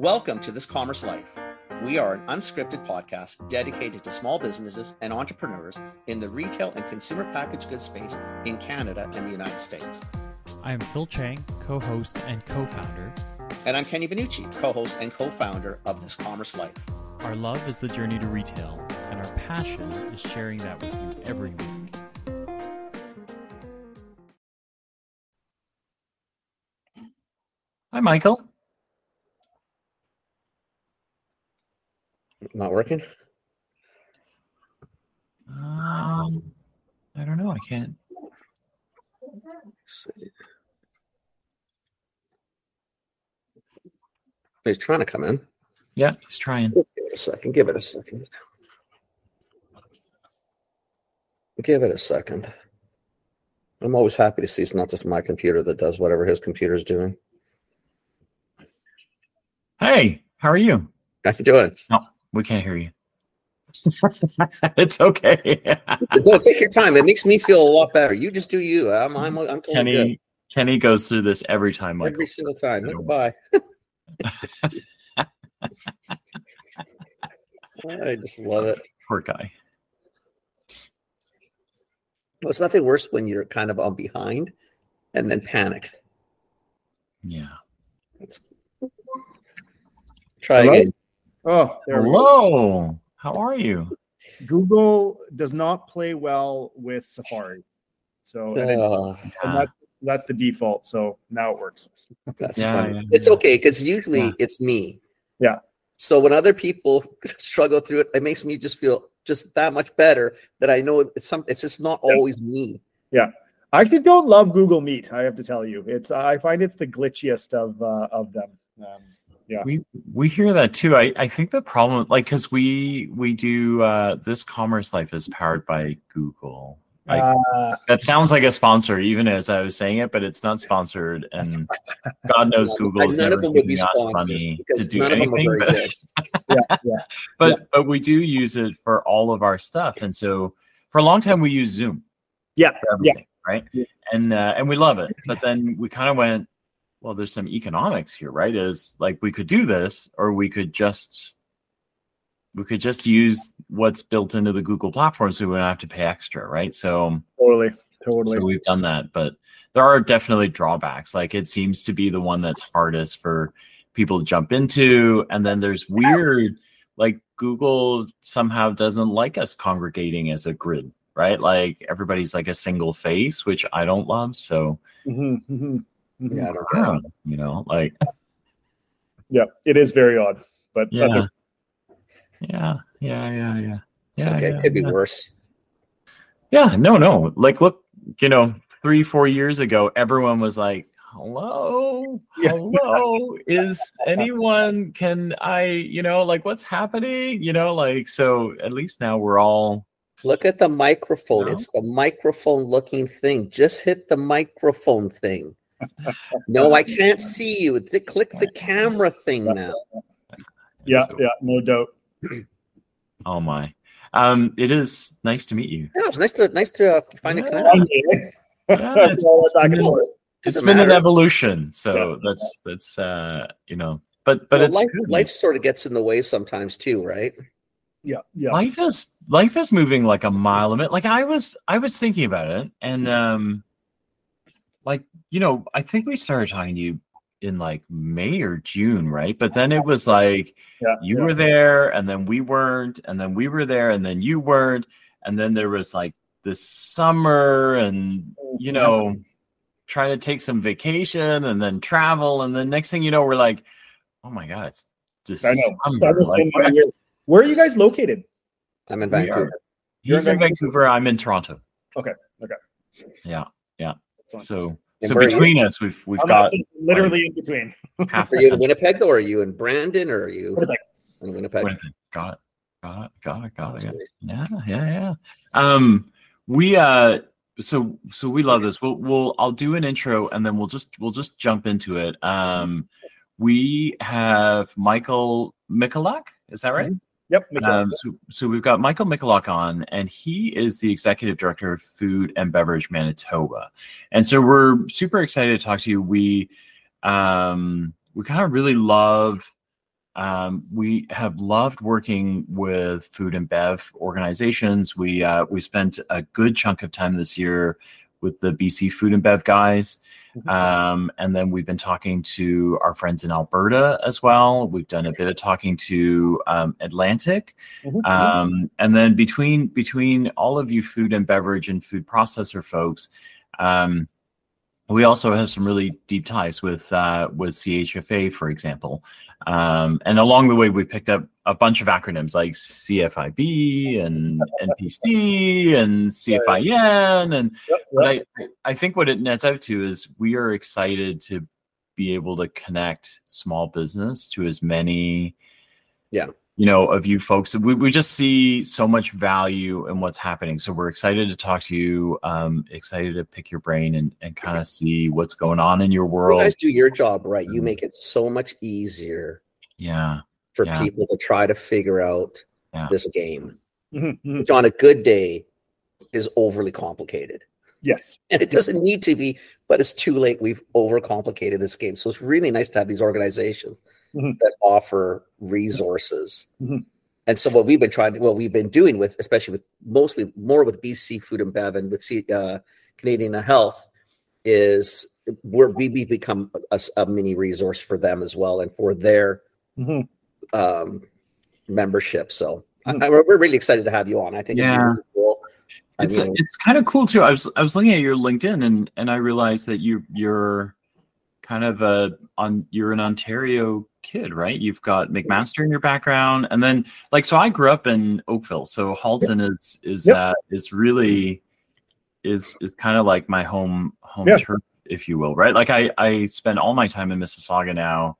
Welcome to This Commerce Life. We are an unscripted podcast dedicated to small businesses and entrepreneurs in the retail and consumer packaged goods space in Canada and the United States. I am Phil Chang, co host and co founder. And I'm Kenny Benucci, co host and co founder of This Commerce Life. Our love is the journey to retail, and our passion is sharing that with you every week. Hi, Michael. Not working? Um, I don't know. I can't. He's trying to come in. Yeah, he's trying. Give it a second. Give it a second. Give it a second. I'm always happy to see it's not just my computer that does whatever his computer's doing. Hey, how are you? How you doing? No, we can't hear you. it's okay. Don't take your time. It makes me feel a lot better. You just do you. I'm I'm I'm totally Kenny good. Kenny goes through this every time. Michael. every single time. Bye. I just love it. Poor guy. Well, it's nothing worse when you're kind of on behind and then panicked. Yeah. Try Hello? again. Oh, there we go. Hello. How are you? Google does not play well with Safari. So and, it- Uh, and that's that's the default. So now it works. that's Yeah, funny. yeah, it's okay because usually Yeah. it's me. Yeah. So when other people struggle through it, it makes me just feel just that much better that I know it's some. It's just not Yeah. always me. Yeah. I actually don't love Google Meet. I have to tell you, it's I find it's the glitchiest of uh, of them. Um, Yeah. We we hear that too. I, I think the problem like because we we do uh this commerce life is powered by Google. Like uh, that sounds like a sponsor, even as I was saying it, but it's not sponsored and God knows Google is never of them be giving us money to do none of them are anything. But, yeah, yeah, but but we do use it for all of our stuff. And so for a long time we used Zoom. Yeah, For everything, right? Yeah. And uh, and we love it. But then we kind of went, well, there's some economics here, right? Is like we could do this, or we could just we could just use what's built into the Google platform so we don't have to pay extra, right? So totally, totally. so we've done that, but there are definitely drawbacks. Like it seems to be the one that's hardest for people to jump into. And then there's weird, like Google somehow doesn't like us congregating as a grid, right? Like everybody's like a single face, which I don't love. So, Mhm, mhm, mhm. Yeah, I don't get um, you know, like, yeah, it is very odd, but yeah, that's okay. yeah, yeah, yeah, yeah. It's Yeah, okay. yeah, it could be yeah. worse. Yeah, no, no. Like, look, you know, three, four years ago, everyone was like, hello, hello, is anyone, can I, you know, like, what's happening? You know, like, so at least now we're all, Look at the microphone. No? It's the microphone looking thing. Just hit the microphone thing. No, I can't see you. Th- Click the camera thing now. yeah, So- yeah, no doubt. oh my. Um, it is nice to meet you. Yeah, it's nice to nice to uh, find a connection. Okay. Yeah, That's it's- all it's we're been- about. It's Doesn't been an evolution. So that's, that's, uh, you know, but, but Well, it's life, life sort of gets in the way sometimes too, right? Yeah, yeah. life is life is moving like a mile a minute like i was i was thinking about it and um like you know i think we started talking to you in like may or june right but then it was like Yeah, you yeah. were there and then we weren't and then we were there and then you weren't and then there was like this summer and you mm-hmm. know trying to take some vacation and then travel and then next thing you know we're like oh my god it's just I know. summer. It's Like, been a. Where are you guys located? I'm in Vancouver. You're He's in in Vancouver. I'm in Toronto. Okay, okay. Yeah, Excellent. So And so where you? between us, we've we've I'm got not- literally in between. half Are you in. Winnipeg though? Or are you in Brandon or are you Winnipeg. in Winnipeg? Winnipeg. Got it. Got it. Got it. Got it. That's Yeah. Yeah. Yeah. Yeah. Um, we uh, so so we love this. We'll we'll I'll do an intro and then we'll just we'll just jump into it. Um, we have Michael Mikulak. Is that right? Yep. Um, so, so we've got Michael Mikulak on, and he is the executive director of Food and Beverage Manitoba. And so we're super excited to talk to you. We um, we kind of really love um, we have loved working with food and bev organizations. We uh, we spent a good chunk of time this year with the BC Food and Bev guys, Mhm. um, and then we've been talking to our friends in Alberta as well. We've done a bit of talking to um, Atlantic, Mhm. um, and then between between all of you food and beverage and food processor folks. We also have some really deep ties with uh, with CHFA, for example, um, and along the way we picked up a bunch of acronyms like CFIB and NPC and CFIN, and Yep, but yep. I I think what it nets out to is we are excited to be able to connect small business to as many Yeah. You know of you folks we, we just see so much value in what's happening so we're excited to talk to you um excited to pick your brain and, and kind of see what's going on in your world. You guys do your job right. You Mhm. make it so much easier yeah for Yeah. people to try to figure out Yeah. this game, Mhm, mhm. which on a good day is overly complicated. Yes. And it doesn't need to be, but it's too late. We've overcomplicated this game. So it's really nice to have these organizations Mhm. that offer resources. Mhm. And so what we've been trying to, what we've been doing with, especially with mostly more with BC Food and Bev and with C, uh, Canadian Health, is we're we we become a mini resource for them as well and for their Mhm. um, membership. So I-. I, we're really excited to have you on. I think it'd be Yeah. really cool. I it's mean, it's kind of cool too i was i was looking at your linkedin and and i realized that you you're kind of a on you're an ontario kid right? You've got mcmaster in your background and then like so i grew up in oakville so halton is is Yep. uh is really is is kind of like my home home Yeah. turf if you will right? Like i i spend all my time in mississauga now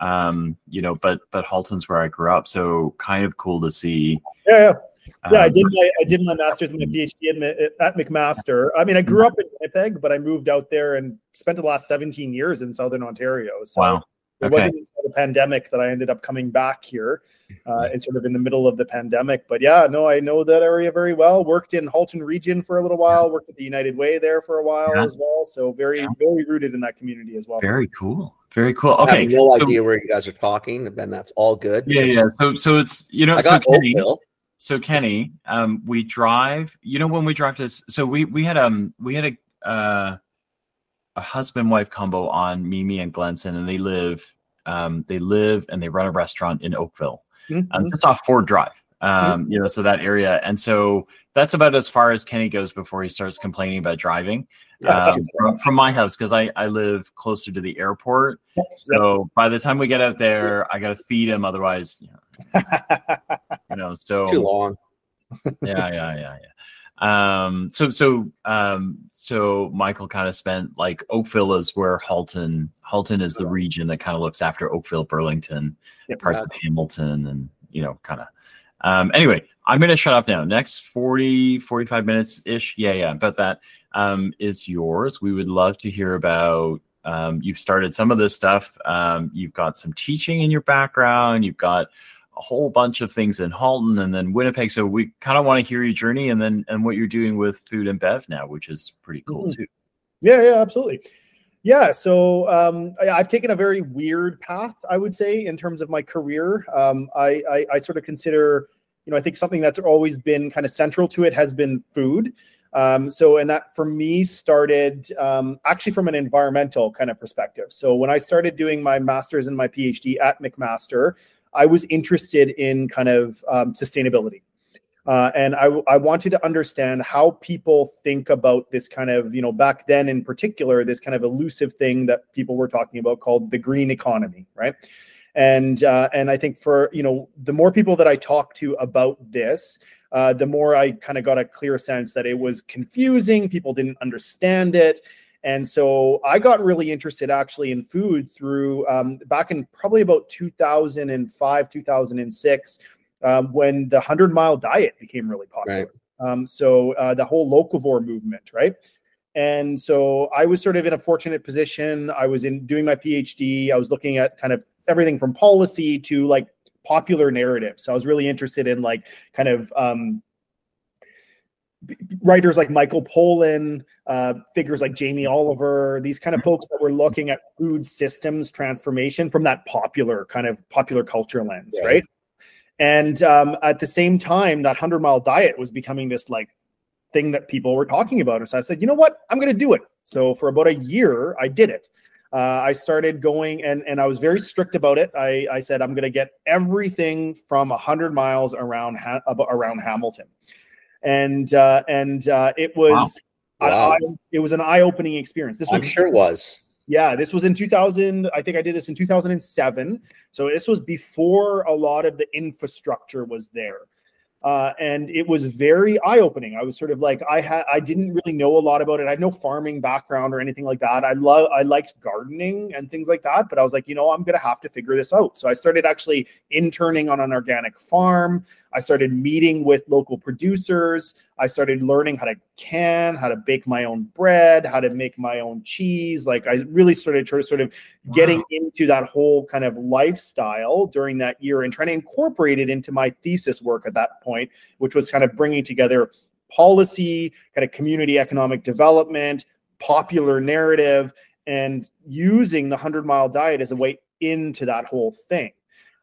um you know but but halton's where i grew up so kind of cool to see Yeah, yeah. Yeah, I um, did my I did my master's and my PhD at, at McMaster. I mean, I grew up in Winnipeg, but I moved out there and spent the last 17 years in Southern Ontario. So wow it Okay. wasn't until the pandemic that I ended up coming back here. Uh, and sort of in the middle of the pandemic. But yeah, no, I know that area very well. Worked in Halton region for a little while. Worked at the United Way there for a while Yeah. as well. So very, Yeah. very rooted in that community as well. Very cool. Very cool. I Okay. have no so- idea where you guys are talking, and that's all good. Yeah, yeah. So, so it's you know, I so got Kenny, Oakville. So Kenny, um, we drive. You know, when we drive to, so we we had um we had a uh, a husband wife combo on Mimi and Glenson, and they live um they live and they run a restaurant in Oakville, Mhm. um, just off Ford Drive. Um, you know, so that area, and so that's about as far as Kenny goes before he starts complaining about driving Yeah, um, from, from my house because I, I live closer to the airport. So by the time we get out there, I got to feed him. Otherwise, you know, you know It's too so long. yeah, yeah, yeah, yeah. Um, so, so, um, so Michael kind of spent like Oakville is where Halton, Halton is the region that kind of looks after Oakville, Burlington, Yep. parts of Hamilton, and you know, kind of. Um, anyway, I'm going to shut up now. Next 40, 45 minutes ish. Yeah, yeah, about that um, is yours. We would love to hear about. Um, you've started some of this stuff. Um, you've got some teaching in your background. You've got a whole bunch of things in Halton and then Winnipeg. So we kind of want to hear your journey and then and what you're doing with food and bev now, which is pretty cool Mhm. too. Yeah, yeah, absolutely. Yeah, so um, I, I've taken a very weird path, I would say, in terms of my career. Um, I, I, I sort of consider, you know, I think something that's always been kind of central to it has been food. Um, so, and that for me started um, actually from an environmental kind of perspective. So, when I started doing my master's and my PhD at McMaster, I was interested in kind of um, sustainability. Uh, and I, I wanted to understand how people think about this kind of, you know, back then in particular, this kind of elusive thing that people were talking about called the green economy, right? And uh, and I think for you know the more people that I talked to about this, uh, the more I kind of got a clear sense that it was confusing. People didn't understand it. And so I got really interested actually in food through um, back in probably about 2005, 2006 um, when the 100 mile diet became really popular. Um, so uh, the whole locavore movement, right? And so I was sort of in a fortunate position. I was in doing my PhD. I was looking at kind of everything from policy to like popular narrative. So I was really interested in like kind of um, writers like Michael Pollan, uh, figures like Jamie Oliver, these kind of folks that were looking at food systems transformation from that popular kind of popular culture lens, right? right? And um, at the same time, that hundred mile diet was becoming this like thing that people were talking about. And so I said, you know what, I'm going to do it. So for about a year, I did it. Uh, I started going and and I was very strict about it. I, I said I'm going to get everything from 100 miles around ha- around Hamilton, and uh, and uh, it was wow. Wow. I, I, it was an eye opening experience. This I'm was, sure it was. Yeah, this was in 2000. I think I did this in 2007. So this was before a lot of the infrastructure was there. Uh, and it was very eye-opening. I was sort of like, I had, I didn't really know a lot about it. I had no farming background or anything like that. I love, I liked gardening and things like that, but I was like, you know, I'm gonna have to figure this out. So I started actually interning on an organic farm. I started meeting with local producers. I started learning how to can, how to bake my own bread, how to make my own cheese. Like I really started sort of getting wow. into that whole kind of lifestyle during that year and trying to incorporate it into my thesis work at that point, which was kind of bringing together policy, kind of community economic development, popular narrative, and using the 100 mile diet as a way into that whole thing.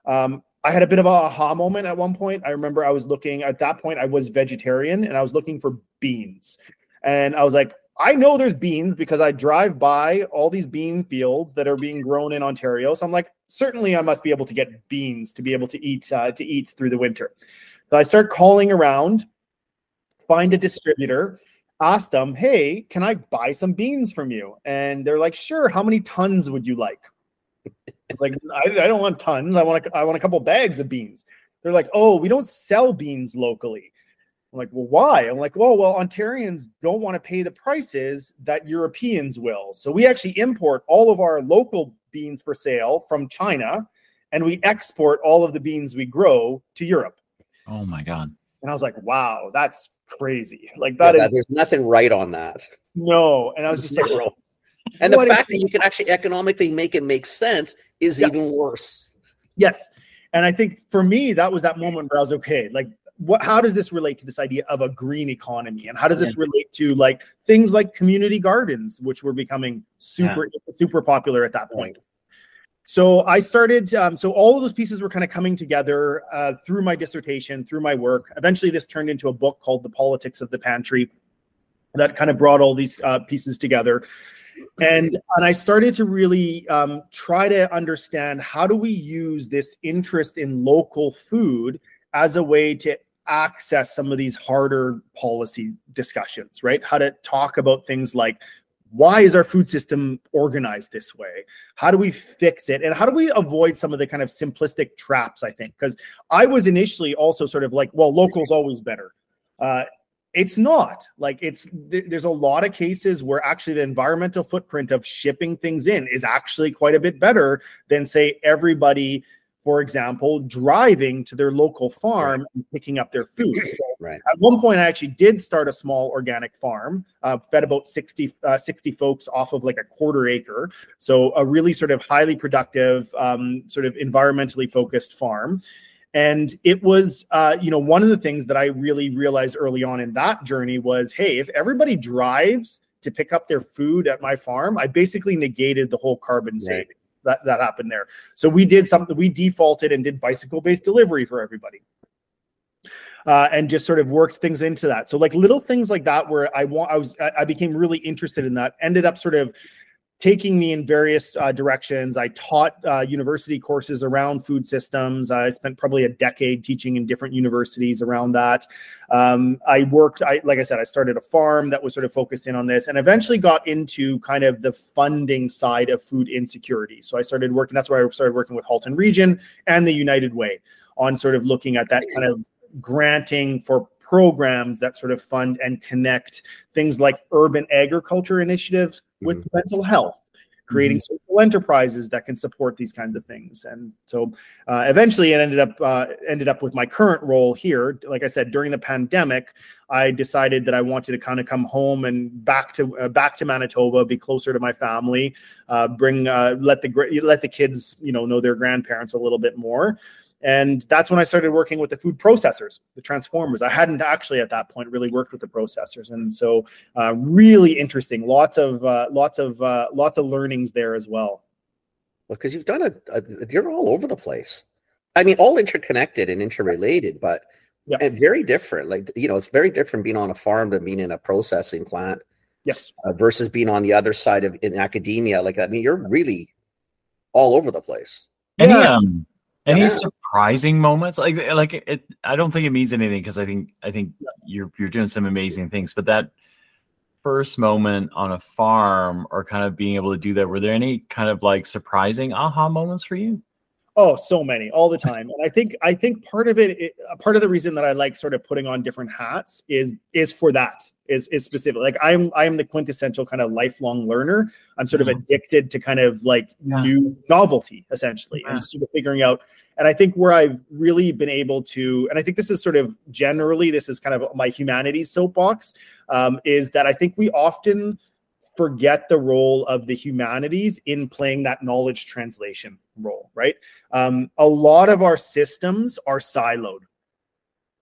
Um, I had a bit of a aha moment at one point. I remember I was looking at that point, I was vegetarian and I was looking for beans. And I was like, I know there's beans because I drive by all these bean fields that are being grown in Ontario. So I'm like, certainly I must be able to get beans to be able to eat uh, to eat through the winter. So I start calling around, find a distributor, ask them, "Hey, can I buy some beans from you?" And they're like, "Sure. How many tons would you like?" Like I, I don't want tons. I want a, I want a couple bags of beans. They're like, oh, we don't sell beans locally. I'm like, well, why? I'm like, well, well, Ontarians don't want to pay the prices that Europeans will. So we actually import all of our local beans for sale from China, and we export all of the beans we grow to Europe. Oh my god! And I was like, wow, that's crazy. Like that yeah, is, there's nothing right on that. No, and I was just like, and the fact that you can actually economically make it make sense is yeah. even worse. Yes. And I think for me, that was that moment where I was okay. Like, what? How does this relate to this idea of a green economy, and how does this relate to like things like community gardens, which were becoming super yeah. super popular at that point? So I started. Um, so all of those pieces were kind of coming together uh, through my dissertation, through my work. Eventually, this turned into a book called "The Politics of the Pantry," that kind of brought all these uh, pieces together and and I started to really um, try to understand how do we use this interest in local food as a way to access some of these harder policy discussions, right? How to talk about things like why is our food system organized this way? How do we fix it? And how do we avoid some of the kind of simplistic traps? I think because I was initially also sort of like, well, local's always better. Uh, it's not. Like it's there's a lot of cases where actually the environmental footprint of shipping things in is actually quite a bit better than say everybody for example driving to their local farm and picking up their food. Right. At one point i actually did start a small organic farm uh, fed about 60 uh, 60 folks off of like a quarter acre. So a really sort of highly productive um, sort of environmentally focused farm and it was, uh, you know, one of the things that I really realized early on in that journey was, hey, if everybody drives to pick up their food at my farm, I basically negated the whole carbon right. saving that, that happened there. So we did something, we defaulted and did bicycle based delivery for everybody. Uh, and just sort of worked things into that. So like little things like that, where I want, I was, I became really interested in that. Ended up sort of taking me in various uh, directions. I taught uh, university courses around food systems. I spent probably a decade teaching in different universities around that. Um, I worked, I, like I said, I started a farm that was sort of focused in on this and eventually got into kind of the funding side of food insecurity. So I started working, that's where I started working with Halton Region and the United Way on sort of looking at that kind of granting for programs that sort of fund and connect things like urban agriculture initiatives with mm-hmm. mental health creating mm-hmm. social enterprises that can support these kinds of things and so uh, eventually it ended up uh, ended up with my current role here like i said during the pandemic i decided that i wanted to kind of come home and back to uh, back to manitoba be closer to my family uh, bring uh, let the let the kids you know know their grandparents a little bit more And that's when I started working with the food processors, the transformers. I hadn't actually at that point really worked with the processors, and so uh, really interesting. Lots of uh, lots of uh, lots of learnings there as well. Well, because you've done a, a, you're all over the place. I mean, all interconnected and interrelated, but Yeah. and very different. Like you know, it's very different being on a farm than being in a processing plant Yes, uh, versus being on the other side of in academia. Like I mean, you're really all over the place. Any Yeah. um any Yeah. surprising moments? Like eh, like it I don't think it means anything because I think I think you're you're doing some amazing things, but that first moment on a farm or kind of being able to do that, were there any kind of like surprising aha moments for you? Oh, so many all the time. And I think I think part of it, it uh, part of the reason that I like sort of putting on different hats is is for that is is specific. Like I'm I'm the quintessential kind of lifelong learner. I'm sort of Mhm. addicted to kind of like Yeah. new novelty essentially Yeah. and sort of figuring out and I think where I've really been able to, and I think this is sort of generally, this is kind of my humanities soapbox, um, is that I think we often forget the role of the humanities in playing that knowledge translation role, right? Um, a lot of our systems are siloed.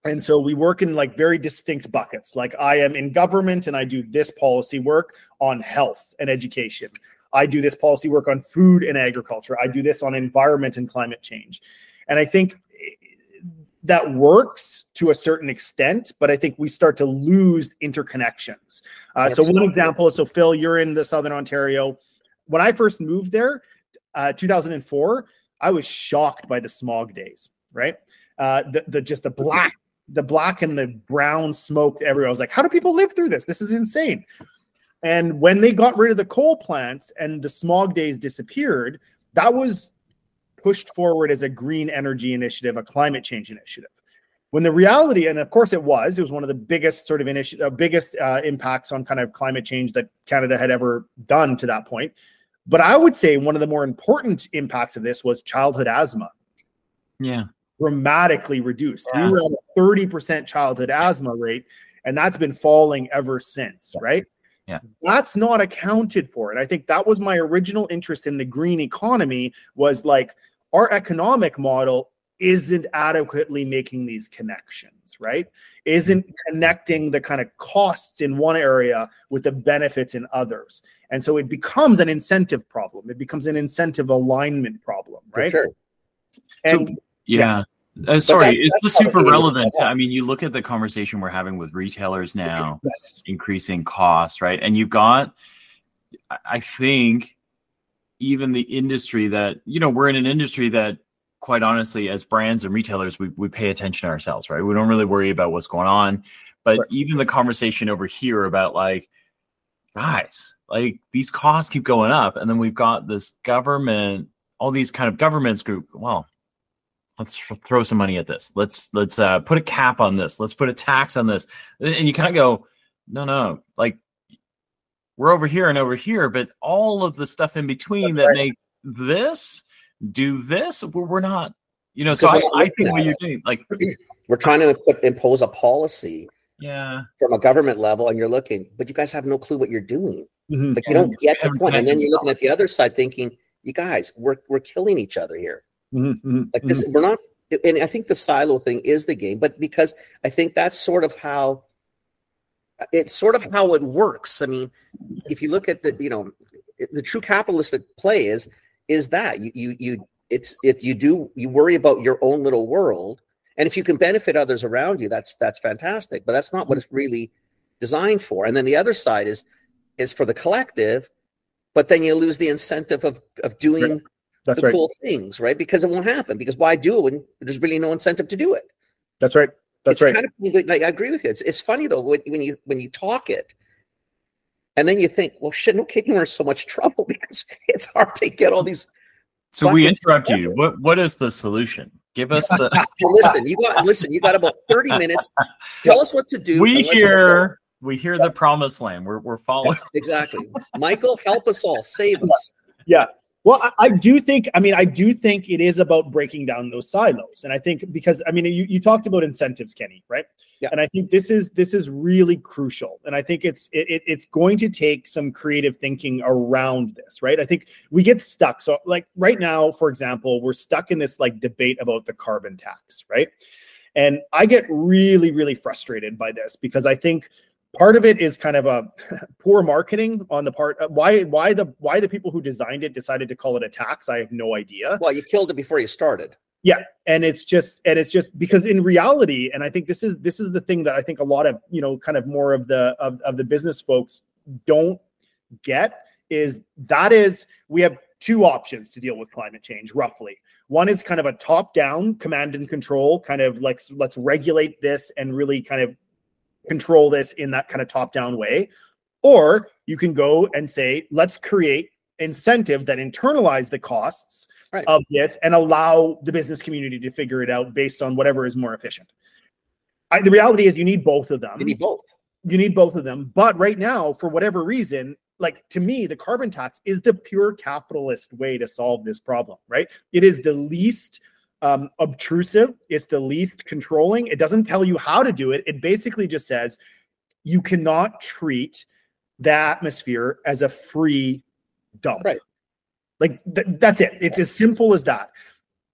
And so we work in like very distinct buckets. Like I am in government and I do this policy work on health and education. I do this policy work on food and agriculture. I do this on environment and climate change. And I think that works to a certain extent, but I think we start to lose interconnections. Uh, so one example is so Phil, you're in the Southern Ontario. When I first moved there, uh, 2004, I was shocked by the smog days. Right, uh, the the just the black, the black and the brown smoke everywhere. I was like, how do people live through this? This is insane. And when they got rid of the coal plants and the smog days disappeared, that was pushed forward as a green energy initiative, a climate change initiative. When the reality, and of course it was, it was one of the biggest sort of initiative, uh, biggest uh, impacts on kind of climate change that Canada had ever done to that point. But I would say one of the more important impacts of this was childhood asthma Yeah. dramatically reduced. Yeah. We were at a 30% childhood asthma rate, and that's been falling ever since, right? Yeah. That's not accounted for. And I think that was my original interest in the green economy was like our economic model isn't adequately making these connections, right? Isn't mm-hmm. connecting the kind of costs in one area with the benefits in others. And so it becomes an incentive problem. It becomes an incentive alignment problem, For right? sure. And Yeah. Uh, sorry, that's- it's that's the super relevant. I mean, you look at the conversation we're having with retailers now, yes. increasing costs, right? And you've got, I- I think, even the industry that, you know, we're in an industry that, quite honestly, as brands and retailers, we, we pay attention to ourselves, right? We don't really worry about what's going on. But Right. even the conversation over here about like, guys, like these costs keep going up. And then we've got this government, all these kind of governments group. Well, let's throw some money at this. Let's let's uh, put a cap on this. Let's put a tax on this. And you kind of go, no, no, like we're over here and over here, but all of the stuff in between That's that right. make this do this, we're, we're not. You know, so I, I think at what you're doing, like, We're trying to put, impose a policy yeah, from a government level, and you're looking, but you guys have no clue what you're doing. Mhm. Like you don't get the point. And then you're looking at the other side, thinking, "You guys, we're we're killing each other here." Mhm, mhm, Like this, we're not. And I think the silo thing is the game, but because I think that's sort of how it's sort of how it works. I mean, if you look at the, you know, the true capitalistic play is is that you you you it's if you do you worry about your own little world, and if you can benefit others around you, that's that's fantastic. But that's not what it's really designed for. And then the other side is is for the collective, but then you lose the incentive of of doing That's the right. cool things, right? Because it won't happen. Because why do it when there's really no incentive to do it? That's right. That's it's right. Kind of, like I agree with you. It's, it's funny though when, when you when you talk it, and then you think, well, shit, no kidding, we're in so much trouble because it's hard to get all these. so we Buckets interrupt you. What what is the solution? Give us the. Well, listen, you got listen. You got about thirty minutes. Tell us what to do. we and let's go. hear we hear the promised land. We're we're following. exactly. Michael, help us all. Save us. Yeah. Well, I, I, do think, I mean, I do think it is about breaking down those silos. And I think because I mean you, you talked about incentives, Kenny, right? Yeah. And I think this is this is really crucial. And I think it's it, it's going to take some creative thinking around this, right? I think we get stuck. So like right now, for example, we're stuck in this like debate about the carbon tax, right? And I get really, really frustrated by this because I think part of it is kind of a poor marketing on the part of why why the why the people who designed it decided to call it a tax i have no idea. Well you killed it before you started. Yeah and it's just and it's just because in reality and i think this is this is the thing that i think a lot of you know kind of more of the of, of the business folks don't get is that is we have two options to deal with climate change roughly. One is kind of a top down command and control kind of like let's regulate this and really kind of control this in that kind of top down way. Or you can go and say, let's create incentives that internalize the costs right. of this and allow the business community to figure it out based on whatever is more efficient. I, the reality is, you need both of them. You need both. You need both of them. But right now, for whatever reason, like to me, the carbon tax is the pure capitalist way to solve this problem, right? It is the least um, obtrusive. It's the least controlling. It doesn't tell you how to do it. It basically just says you cannot treat the atmosphere as a free dump. Right. Like th- that's it. It's as simple as that.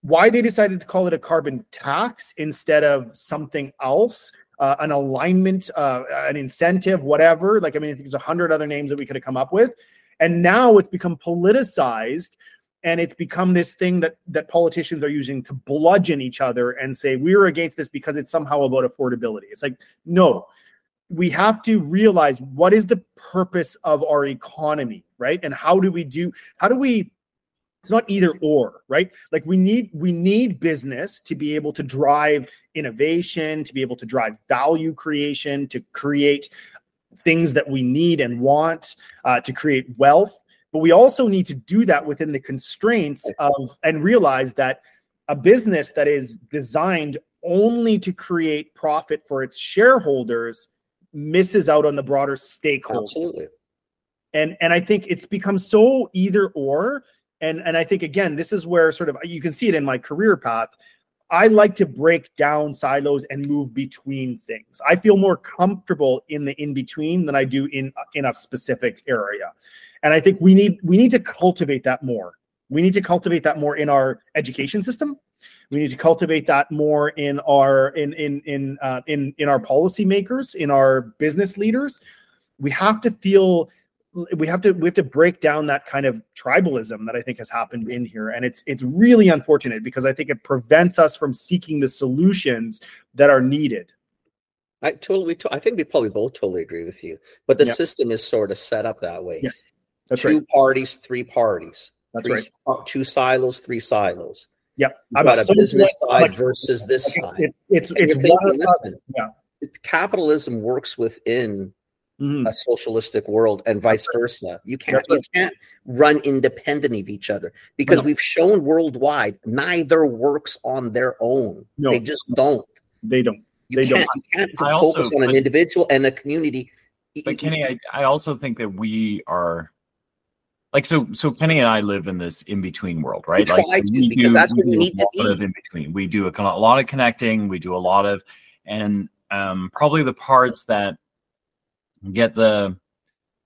Why they decided to call it a carbon tax instead of something else, uh, an alignment, uh, an incentive, whatever. Like I mean, I think there's a hundred other names that we could have come up with, and now it's become politicized and it's become this thing that that politicians are using to bludgeon each other and say we're against this because it's somehow about affordability. It's like no. We have to realize what is the purpose of our economy right? And how do we do how do we it's not either or right? Like we need we need business to be able to drive innovation to be able to drive value creation to create things that we need and want uh, to create wealth but we also need to do that within the constraints of and realize that a business that is designed only to create profit for its shareholders misses out on the broader stakeholders. Absolutely. And and I think it's become so either or. And and I think again, this is where sort of you can see it in my career path. I like to break down silos and move between things. I feel more comfortable in the in between than I do in in a specific area and i think we need we need to cultivate that more we need to cultivate that more in our education system we need to cultivate that more in our in in in uh, in in our policymakers in our business leaders we have to feel we have to we have to break down that kind of tribalism that i think has happened in here and it's it's really unfortunate because i think it prevents us from seeking the solutions that are needed I totally, I think we probably both totally agree with you. But the yep. system is sort of set up that way. Yes. That's two right. parties, three parties. That's three, right. Two silos, three silos. Yep. I've got a business side like, versus this like side. It, it's it's thinking, listen, yeah. Capitalism works within mm-hmm. a socialistic world and vice right. versa. You can't That's you right. can't run independent of each other because no. we've shown worldwide neither works on their own. No. They just don't. They don't. You they can't, don't. You can't I focus also, on an individual and a community. But Kenny, I, I also think that we are like so so kenny and i live in this in between world right? Like we because do, that's what we need to be. in between we do a, a, lot of connecting we do a lot of and um, probably the parts that get the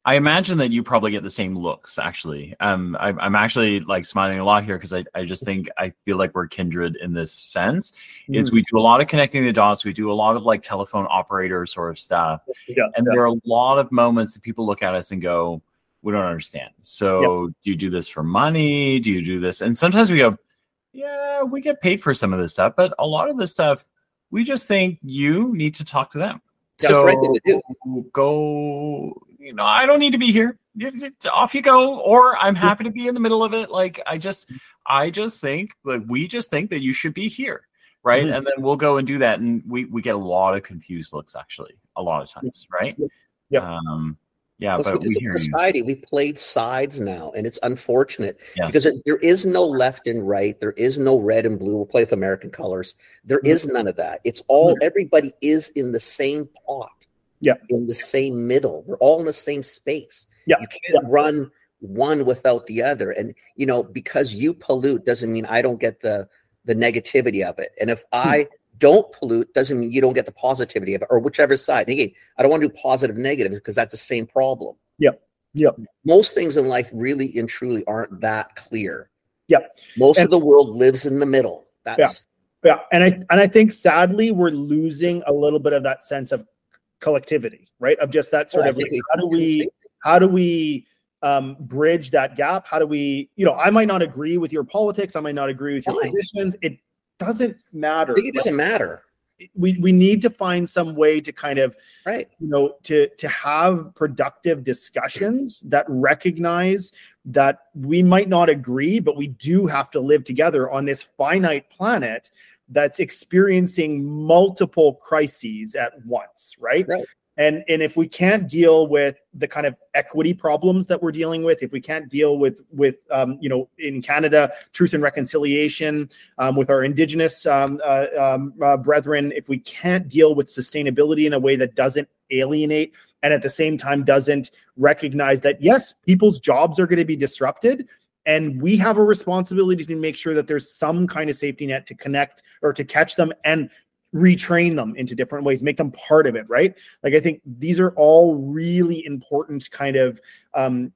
i imagine that you probably get the same looks actually. Um, I, i'm actually like smiling a lot here because I, I just think i feel like we're kindred in this sense mm. is we do a lot of connecting the dots we do a lot of like telephone operator sort of stuff yeah, and yeah. there are a lot of moments that people look at us and go we don't understand. So yep. do you do this for money? Do you do this? And sometimes we go, yeah, we get paid for some of this stuff, but a lot of this stuff, we just think you need to talk to them. That's so right go, you know, I don't need to be here. Off you go. Or I'm happy to be in the middle of it. Like I just, I just think like we just think that you should be here. Right. Mm-hmm. And then we'll go and do that. And we, we get a lot of confused looks actually a lot of times. Right. Yeah. Um, yeah, well, but we hear society, we've played sides now, and it's unfortunate yes. because it, there is no left and right. There is no red and blue. We'll play with American colors. There mm-hmm. is none of that. It's all mm-hmm. everybody is in the same pot. Yeah, in the same middle. We're all in the same space. Yeah, you can't yeah. run one without the other. And you know, because you pollute doesn't mean I don't get the the negativity of it. And if I don't pollute, doesn't mean you don't get the positivity of it, or whichever side. And again, I don't want to do positive negative because that's the same problem. Yep. Yep. Most things in life really and truly aren't that clear. Yep. Most And- of the world lives in the middle. That's Yeah, and I and I think sadly we're losing a little bit of that sense of collectivity, right? Of just that sort Well, of like, how do we how do we um, bridge that gap? How do we, you know, I might not agree with your politics, I might not agree with your Fine. positions. It doesn't matter. I think it doesn't matter. we we need to find some way to kind of Right. you know to to have productive discussions that recognize that we might not agree but we do have to live together on this finite planet that's experiencing multiple crises at once right Right. And and if we can't deal with the kind of equity problems that we're dealing with if we can't deal with with um, you know in canada truth and reconciliation um, with our indigenous um, uh, um, uh, brethren if we can't deal with sustainability in a way that doesn't alienate and at the same time doesn't recognize that yes people's jobs are going to be disrupted and we have a responsibility to make sure that there's some kind of safety net to connect or to catch them and retrain them into different ways make them part of it right like i think these are all really important kind of um,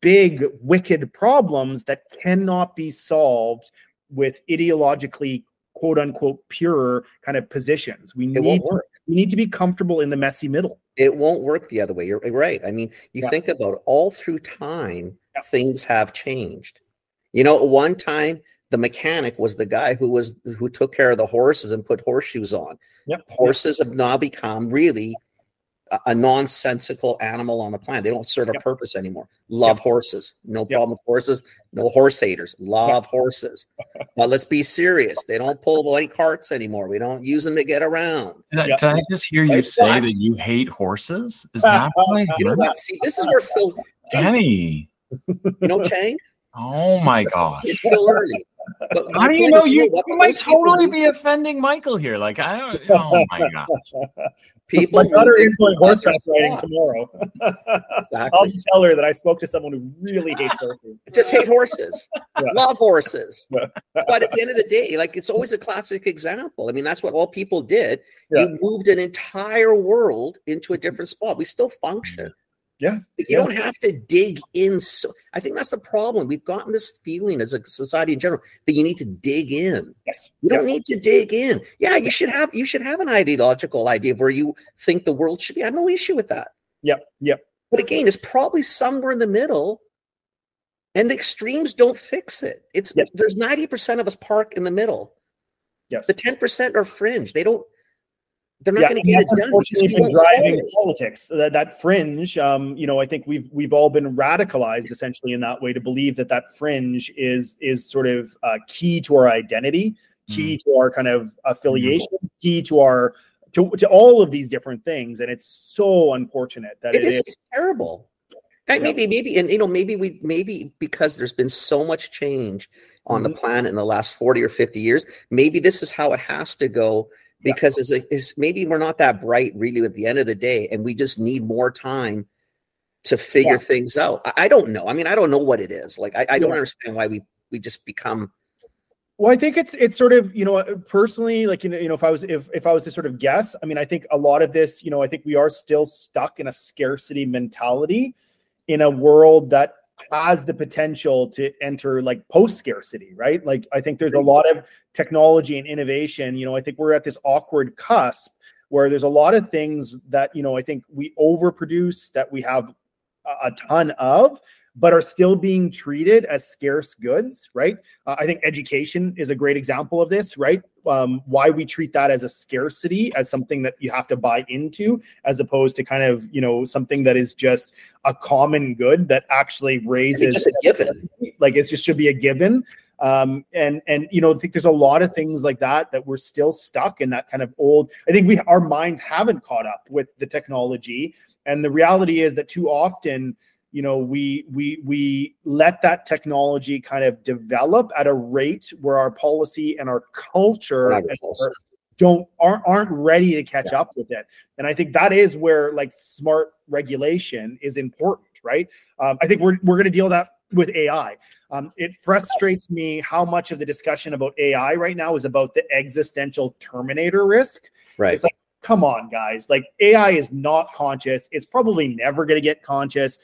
big wicked problems that cannot be solved with ideologically quote unquote pure kind of positions we It need to, we need to be comfortable in the messy middle It won't work the other way. You're right. I mean, you Yeah. think about all through time, Yeah. things have changed. You know, at one time the mechanic was the guy who was who took care of the horses and put horseshoes on. Yep. Horses have now become really a, a nonsensical animal on the planet. They don't serve a purpose anymore. Love horses. No Yep. problem with horses. No horse haters. Love horses. But let's be serious. They don't pull blank carts anymore. We don't use them to get around. Did, I, Yeah. did I just hear you Like say what? that you hate horses? Is that what I You know heard? what? See, this is where Phil, Danny. you know, Chang, Oh my gosh. it's still early. But How do you know is, you, you might most people totally be offending Michael here? Like I don't oh my gosh. people. my daughter is going because horseback they're riding smart. tomorrow i'll just tell her that i spoke to someone who really hates horses Just hate horses. Yeah. Love horses. Yeah. but at the end of the day, like it's always a classic example. I mean, that's what all people did. Yeah. You moved an entire world into a different spot. We still function. Yeah. Yeah. you don't have to dig in. So I think that's the problem. We've gotten this feeling as a society in general that you need to dig in. yes You don't need to dig in. Yeah, you should have you should have an ideological idea of where you think the world should be. I have no issue with that. yep yep But again, it's probably somewhere in the middle. And the extremes don't fix it. It's Yep. there's 90% of us park in the middle. yes The 10% are fringe. They don't they're not Yeah, going to get it done. unfortunately been driving it. politics. That that fringe, um, you know, I think we've we've all been radicalized essentially in that way to believe that that fringe is is sort of uh, key to our identity, key to our kind of affiliation, key to our to, to all of these different things, and it's so unfortunate that It it is is. terrible. Yeah. maybe, maybe, and you know, maybe we, maybe because there's been so much change on Mm-hmm. the planet in the last 40 or 50 years, maybe this is how it has to go Yeah. because it's, it's maybe we're not that bright really at the end of the day, and we just need more time to figure Yeah. things out. I, I don't know. I mean, I don't know what it is. Like, I, I don't Yeah. understand why we, we just become, Well, I think it's it's sort of you know personally like you know you know if I was if if I was to sort of guess, I mean I think a lot of this you know I think we are still stuck in a scarcity mentality in a world that has the potential to enter like post scarcity, right? Like I think there's a lot of technology and innovation. You know, I think we're at this awkward cusp where there's a lot of things that you know I think we overproduce that we have a, ton of but are still being treated as scarce goods, right? Uh, I think education is a great example of this, right? Um, why we treat that as a scarcity, as something that you have to buy into, as opposed to kind of you know something that is just a common good that actually raises just a given. like it just should be a given um and and you know i think there's a lot of things like that that we're still stuck in that kind of old i think we our minds haven't caught up with the technology and the reality is that too often you know we we we let that technology kind of develop at a rate where our policy and our culture and our- don't aren't aren't ready to catch up with it and i think that is where like smart regulation is important right? Um, I think we're we're going to deal that with AI. Um, it frustrates me how much of the discussion about AI right now is about the existential terminator risk. Right. It's like, come on, guys. Like AI is not conscious. It's probably never going to get conscious.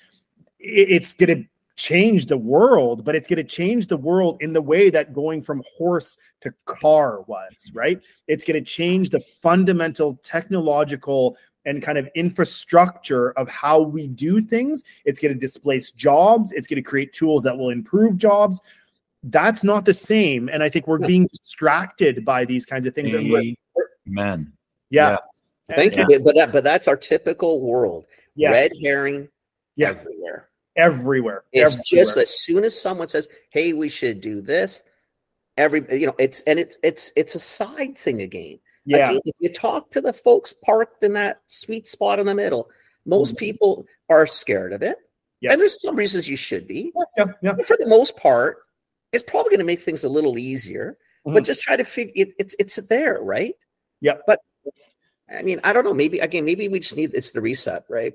It's going to change the world, but it's going to change the world in the way that going from horse to car was, right? It's going to change the fundamental technological and kind of infrastructure of how we do things. It's going to displace jobs. It's going to create tools that will improve jobs. That's not the same. And I think we're being distracted by these kinds of things. Amen. Yeah. yeah. Thank you. But that, but that's our typical world. Yeah. Red herring yeah. everywhere. Everywhere. It's everywhere. just as soon as someone says, "Hey, we should do this," every you know, it's and it's it's it's a side thing again. Yeah. Again, if you talk to the folks parked in that sweet spot in the middle, most mm-hmm. people are scared of it. Yes. And there's some reasons you should be. Yes, yeah, yeah. But for the most part, it's probably going to make things a little easier. Mm-hmm. But just try to figure it, it's it's there, right? Yeah. But I mean, I don't know. Maybe again, maybe we just need it's the reset, right?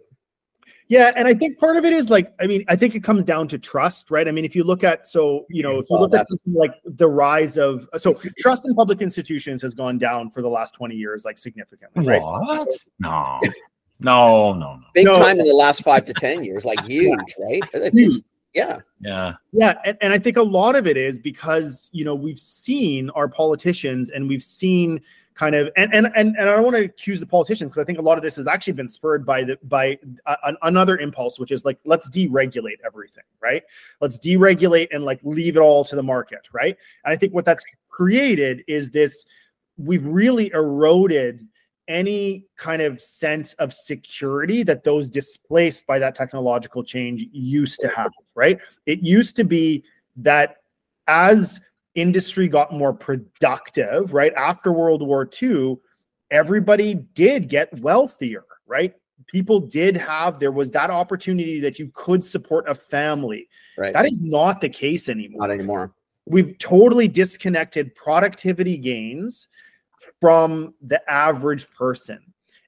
Yeah, and I think part of it is like, I mean, I think it comes down to trust, right? I mean, if you look at, so you know, if you well, look at something like the rise of, so trust in public institutions has gone down for the last twenty years, like significantly, right? What? No, no, no, no. Big No. time in the last five to ten years, like huge, right? It's just, yeah, Yeah. Yeah, and, and I think a lot of it is because you know we've seen our politicians and we've seen kind of and and and, and I don't want to accuse the politicians because I think a lot of this has actually been spurred by the by uh, another impulse, which is like let's deregulate everything, right? Let's deregulate and like leave it all to the market, right? And I think what that's created is this: we've really eroded any kind of sense of security that those displaced by that technological change used to have, right? It used to be that as industry got more productive, right? After World War II, everybody did get wealthier, right? People did have, there was that opportunity that you could support a family. right. That is not the case anymore. Not anymore. We've totally disconnected productivity gains from the average person.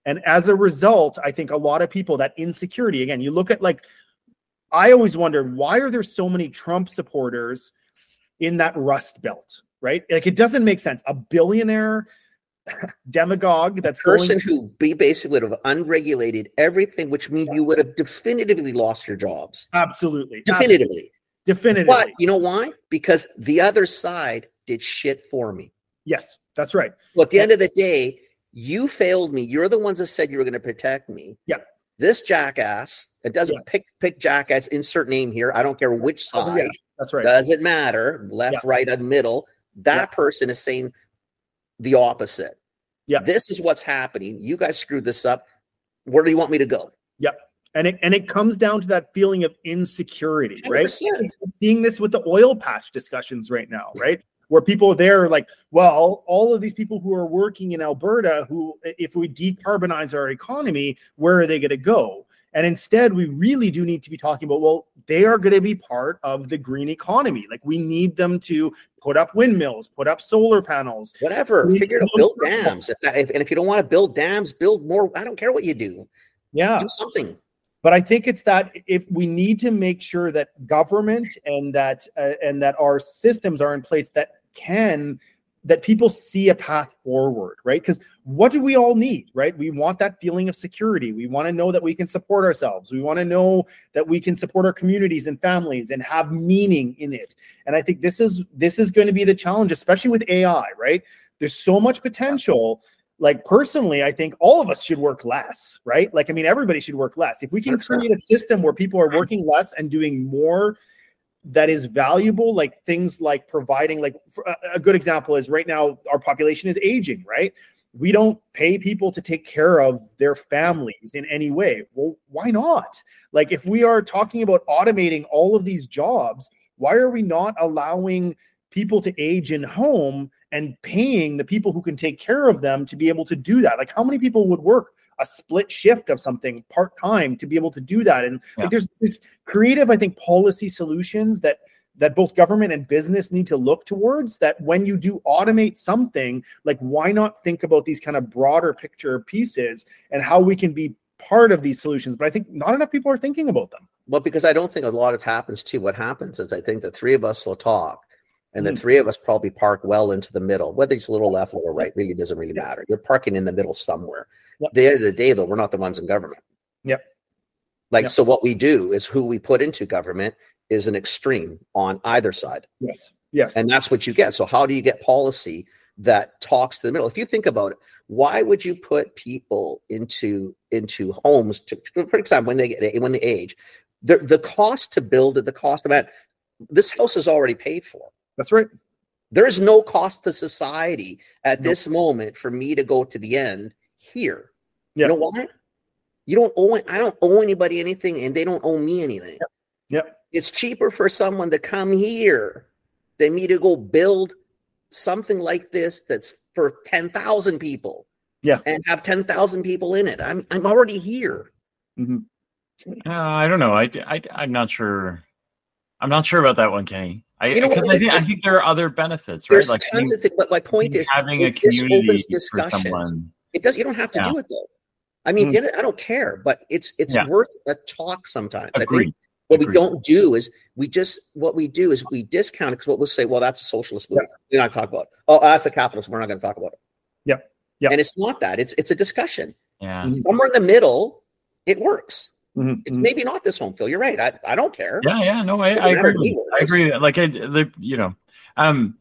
And as a result, I think a lot of people that insecurity, again, you look at like, I always wondered why are there so many Trump supporters in that rust belt, right? Like it doesn't make sense. A billionaire demagogue that's Person going, who be basically would have unregulated everything, which means you would have definitively lost your jobs. absolutely, Definitively. definitively. But you know why? Because the other side did shit for me. yes, that's right. Well, at the end of the day, you failed me. You're the ones that said you were going to protect me. Yeah. This jackass, it doesn't Yeah. pick pick jackass, insert name here. I don't care which side. yeah, that's right. Doesn't matter. Left, Yeah. right, and middle. That Yeah. person is saying the opposite. Yeah. This is what's happening. You guys screwed this up. Where do you want me to go? Yep. and it and it comes down to that feeling of insecurity, right? 100%. seeing this with the oil patch discussions right now, right? Where people there are like, well, all of these people who are working in Alberta, who, if we decarbonize our economy, where are they going to go? And instead, we really do need to be talking about, well, they are going to be part of the green economy. Like we need them to put up windmills, put up solar panels. Whatever. We- Figure it out. Build dams. If that, if, and if you don't want to build dams, build more. I don't care what you do. Yeah. Do something. but i think it's that if we need to make sure that government and that uh, and that our systems are in place that can that people see a path forward right? Because what do we all need right? We want that feeling of security. We want to know that we can support ourselves. We want to know that we can support our communities and families and have meaning in it. And i think this is this is going to be the challenge especially with ai right? There's so much potential. Like personally i think all of us should work less right? Like i mean everybody should work less. If we can create a system where people are working less and doing more that is valuable like things like providing like a good example is right now our population is aging right? We don't pay people to take care of their families in any way. Well why not? Like if we are talking about automating all of these jobs why are we not allowing people to age in home and paying the people who can take care of them to be able to do that? Like how many people would work a split shift of something part time to be able to do that and Yeah. like there's, there's creative i think policy solutions that that both government and business need to look towards that when you do automate something like why not think about these kind of broader picture pieces and how we can be part of these solutions but i think not enough people are thinking about them Well, because I don't think a lot of happens too. What happens is I think the three of us will talk, and the Mm. three of us probably park well into the middle. Whether it's a little left or right really doesn't really matter. You're parking in the middle somewhere. Yep. At the end of the day, though, we're not the ones in government. Yep. Like Yep. so, what we do is who we put into government is an extreme on either side, Yes. Yes. and that's what you get. So, how do you get policy that talks to the middle? If you think about it, why would you put people into into homes? To, for example, when they get when they age, the the cost to build it, the cost of that, this house is already paid for. That's right. There is no cost to society at Nope. this moment for me to go to the end here. Yeah. You know why? You don't owe. I don't owe anybody anything, and they don't owe me anything. Yep. It's cheaper for someone to come here than me to go build something like this that's for ten thousand people. Yeah. and have ten thousand people in it. I'm I'm already here. Mhm. Uh, I don't know. I, I I'm not sure. I'm not sure about that one, Kenny. I You know what, I think I think there are other benefits, right? There's Like tons being- of things. But my point is, having a it just community opens for someone. It does. You don't have to Yeah. do it though. I mean, Mm. I don't care, but it's it's Yeah. worth a talk sometimes. I think Agreed. what we don't do is we just what we do is we discount it because what we'll say, well, that's a socialist move. We're not talk about. It. Oh, that's a capitalist. We're not going to talk about it. Yep. Yep. And it's not that. It's it's a discussion. Yeah. Mhm. Somewhere in the middle, it works. Mhm. It's maybe not this home, Phil. You're right. I, I don't care. Yeah, yeah, no, I, I agree. to me what I agree. Like I, the, you know, um,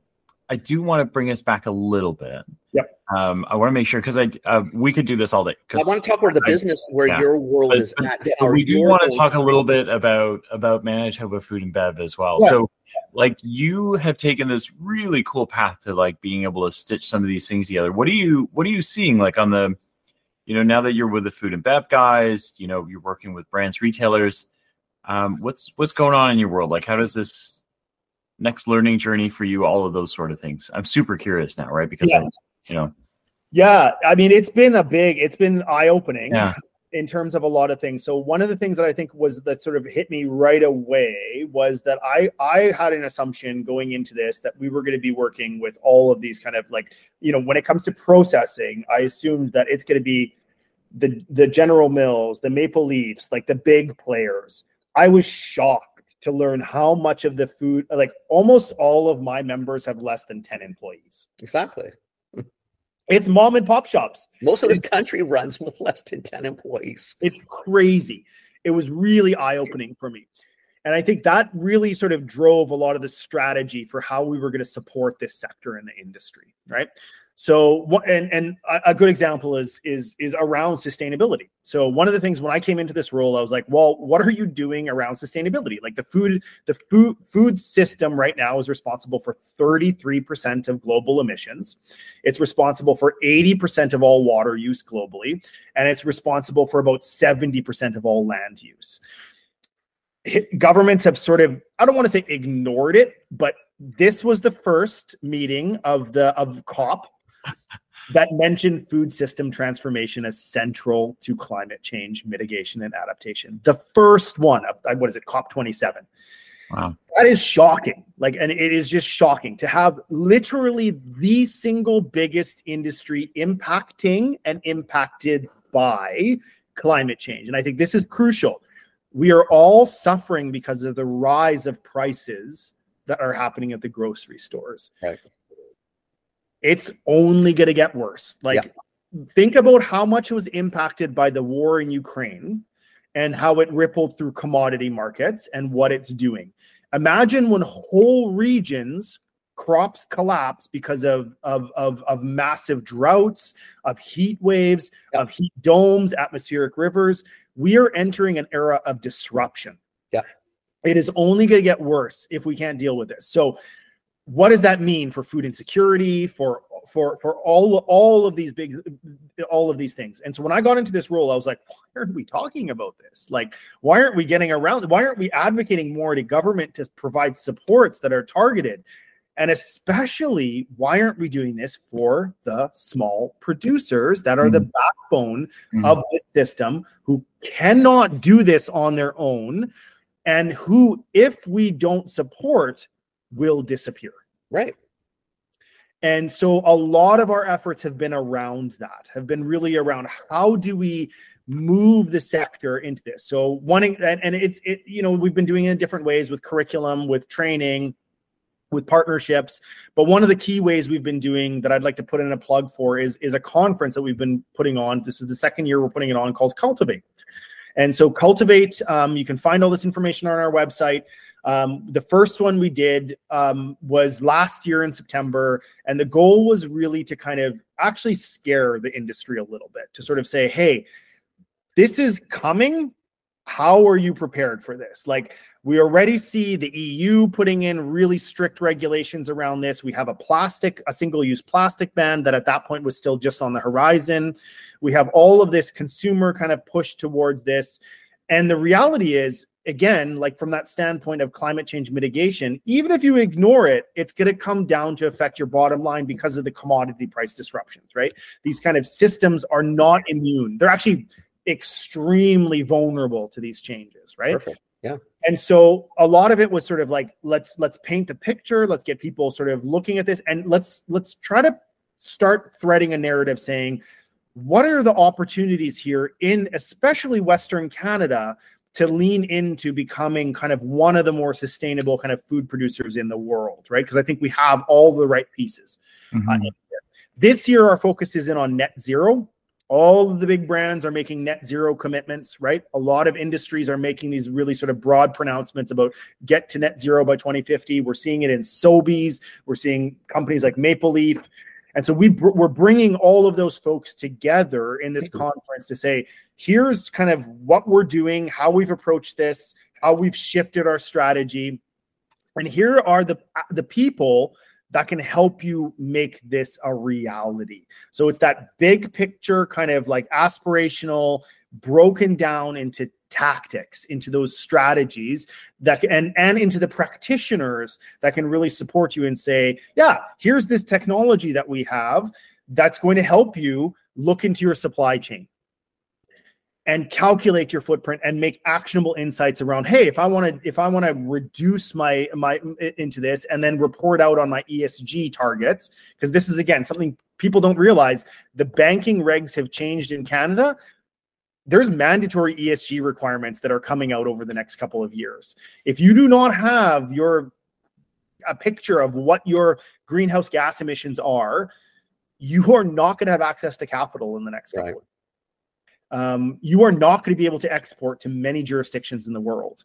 I do want to bring us back a little bit. Yep. Um, I want to make sure because I, uh, we could do this all day. I want to talk where the I- business, where yeah. your world But- is but at. But we do want to talk a little bit about about Manitoba Food and Bev as well. Yeah. So, like, you have taken this really cool path to like being able to stitch some of these things together. What are you What are you seeing like on the, you know, now that you're with the Food and Bev guys, you know, you're working with brands, retailers. Um, what's what's going on in your world? Like, how does this next learning journey for you? All of those sort of things. I'm super curious now, right? Because Yeah. I, you know, Yeah, I mean, it's been a big, it's been eye opening Yeah. in terms of a lot of things. So one of the things that I think was that sort of hit me right away was that I I had an assumption going into this that we were going to be working with all of these kind of like you know when it comes to processing, I assumed that it's going to be the the General Mills, the Maple Leafs, like the big players. I was shocked to learn how much of the food, like almost all of my members have less than 10 employees. Exactly. It's mom and pop shops. Most of this country runs with less than 10 employees. It's crazy. It was really eye opening for me. And I think that really sort of drove a lot of the strategy for how we were going to support this sector in the industry, right? So, and and a- good example is is is around sustainability. So, one of the things when I came into this role, I was like, well, what are you doing around sustainability? Like the food, the food food system right now is responsible for 33% of global emissions. It's responsible for 80% of all water use globally, and it's responsible for about 70% of all land use. Governments have sort of, I don't want to say ignored it, but this was the first meeting of the of COP that mentioned food system transformation as central to climate change mitigation and adaptation. The first one of uh, what is it, COP 27 wow. that is shocking like and it is just shocking to have literally the single biggest industry impacting and impacted by climate change and i think this is crucial we are all suffering because of the rise of prices that are happening at the grocery stores Right. It's only going to get worse like think about how much it was impacted by the war in ukraine and how it rippled through commodity markets and what it's doing. Imagine when whole regions crops collapse because of of of, of massive droughts, of heat waves, Yeah. of heat domes, atmospheric rivers. We are entering an era of disruption. Yeah. It is only going to get worse if we can't deal with this. So what does that mean for food insecurity for for for all all of these big all of these things? And so when i got into this role i was like why aren't we talking about this? Like why aren't we getting around why aren't we advocating more to government to provide supports that are targeted? And especially why aren't we doing this for the small producers that are the backbone Mhm. of this system who cannot do this on their own? And who if we don't support will disappear Right. and so a lot of our efforts have been around that, have been really around how do we move the sector into this. So one and, and it's it you know we've been doing it in different ways with curriculum, with training, with partnerships. But one of the key ways we've been doing that I'd like to put in a plug for is is a conference that we've been putting on. This is the second year we're putting it on called Cultivate. And so Cultivate, um, you can find all this information on our website. Um, the first one we did um, was last year in September, and the goal was really to kind of actually scare the industry a little bit to sort of say, hey, this is coming. How are you prepared for this? Like, we already see the EU putting in really strict regulations around this. We have a plastic, a single use plastic ban that at that point was still just on the horizon. We have all of this consumer kind of push towards this. And the reality is, again, like from that standpoint of climate change mitigation, even if you ignore it, it's going to come down to affect your bottom line because of the commodity price disruptions, right? These kind of systems are not immune. They're actually extremely vulnerable to these changes, right? Perfect. Yeah. And so a lot of it was sort of like let's let's paint the picture, let's get people sort of looking at this and let's let's try to start threading a narrative saying what are the opportunities here in especially western Canada to lean into becoming kind of one of the more sustainable kind of food producers in the world, right? Because I think we have all the right pieces. Mm-hmm. Uh, this year, our focus is in on net zero. All of the big brands are making net zero commitments, right? A lot of industries are making these really sort of broad pronouncements about get to net zero by 2050. We're seeing it in Sobeys. We're seeing companies like Maple Leaf. And so we br- we're bringing all of those folks together in this conference to say, here's kind of what we're doing, how we've approached this, how we've shifted our strategy, and here are the uh, the people that can help you make this a reality. So it's that big picture, kind of like aspirational, broken down into tactics into those strategies that and and into the practitioners that can really support you and say yeah here's this technology that we have that's going to help you look into your supply chain and calculate your footprint and make actionable insights around hey if i want to if i want to reduce my my into this and then report out on my esg targets because this is again something people don't realize the banking regs have changed in canada there's mandatory ESG requirements that are coming out over the next couple of years. If you do not have your a picture of what your greenhouse gas emissions are, you are not going to have access to capital in the next couple. Right. Um, you are not going to be able to export to many jurisdictions in the world.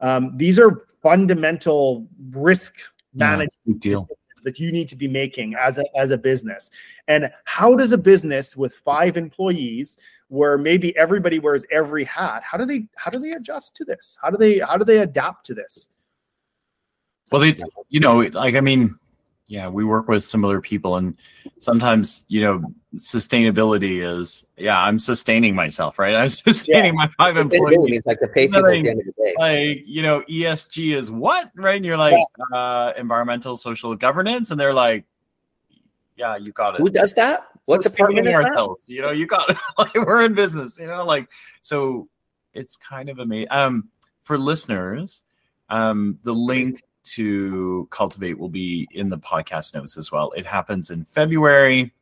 Um, these are fundamental risk management yeah, that you need to be making as a, as a business. And how does a business with five employees where maybe everybody wears every hat how do they how do they adjust to this? How do they how do they adapt to this? Well they you know like i mean yeah we work with similar people and sometimes you know sustainability is yeah i'm sustaining myself right? I'm sustaining yeah. my five employees. like the pay people at the end of the day. Like you know esg is what right? And you're like yeah. uh environmental social governance and they're like yeah you got it. Who does that what department ourselves you know you got like we're in business you know like so it's kind of amazing um for listeners um the link to cultivate will be in the podcast notes as well. It happens in february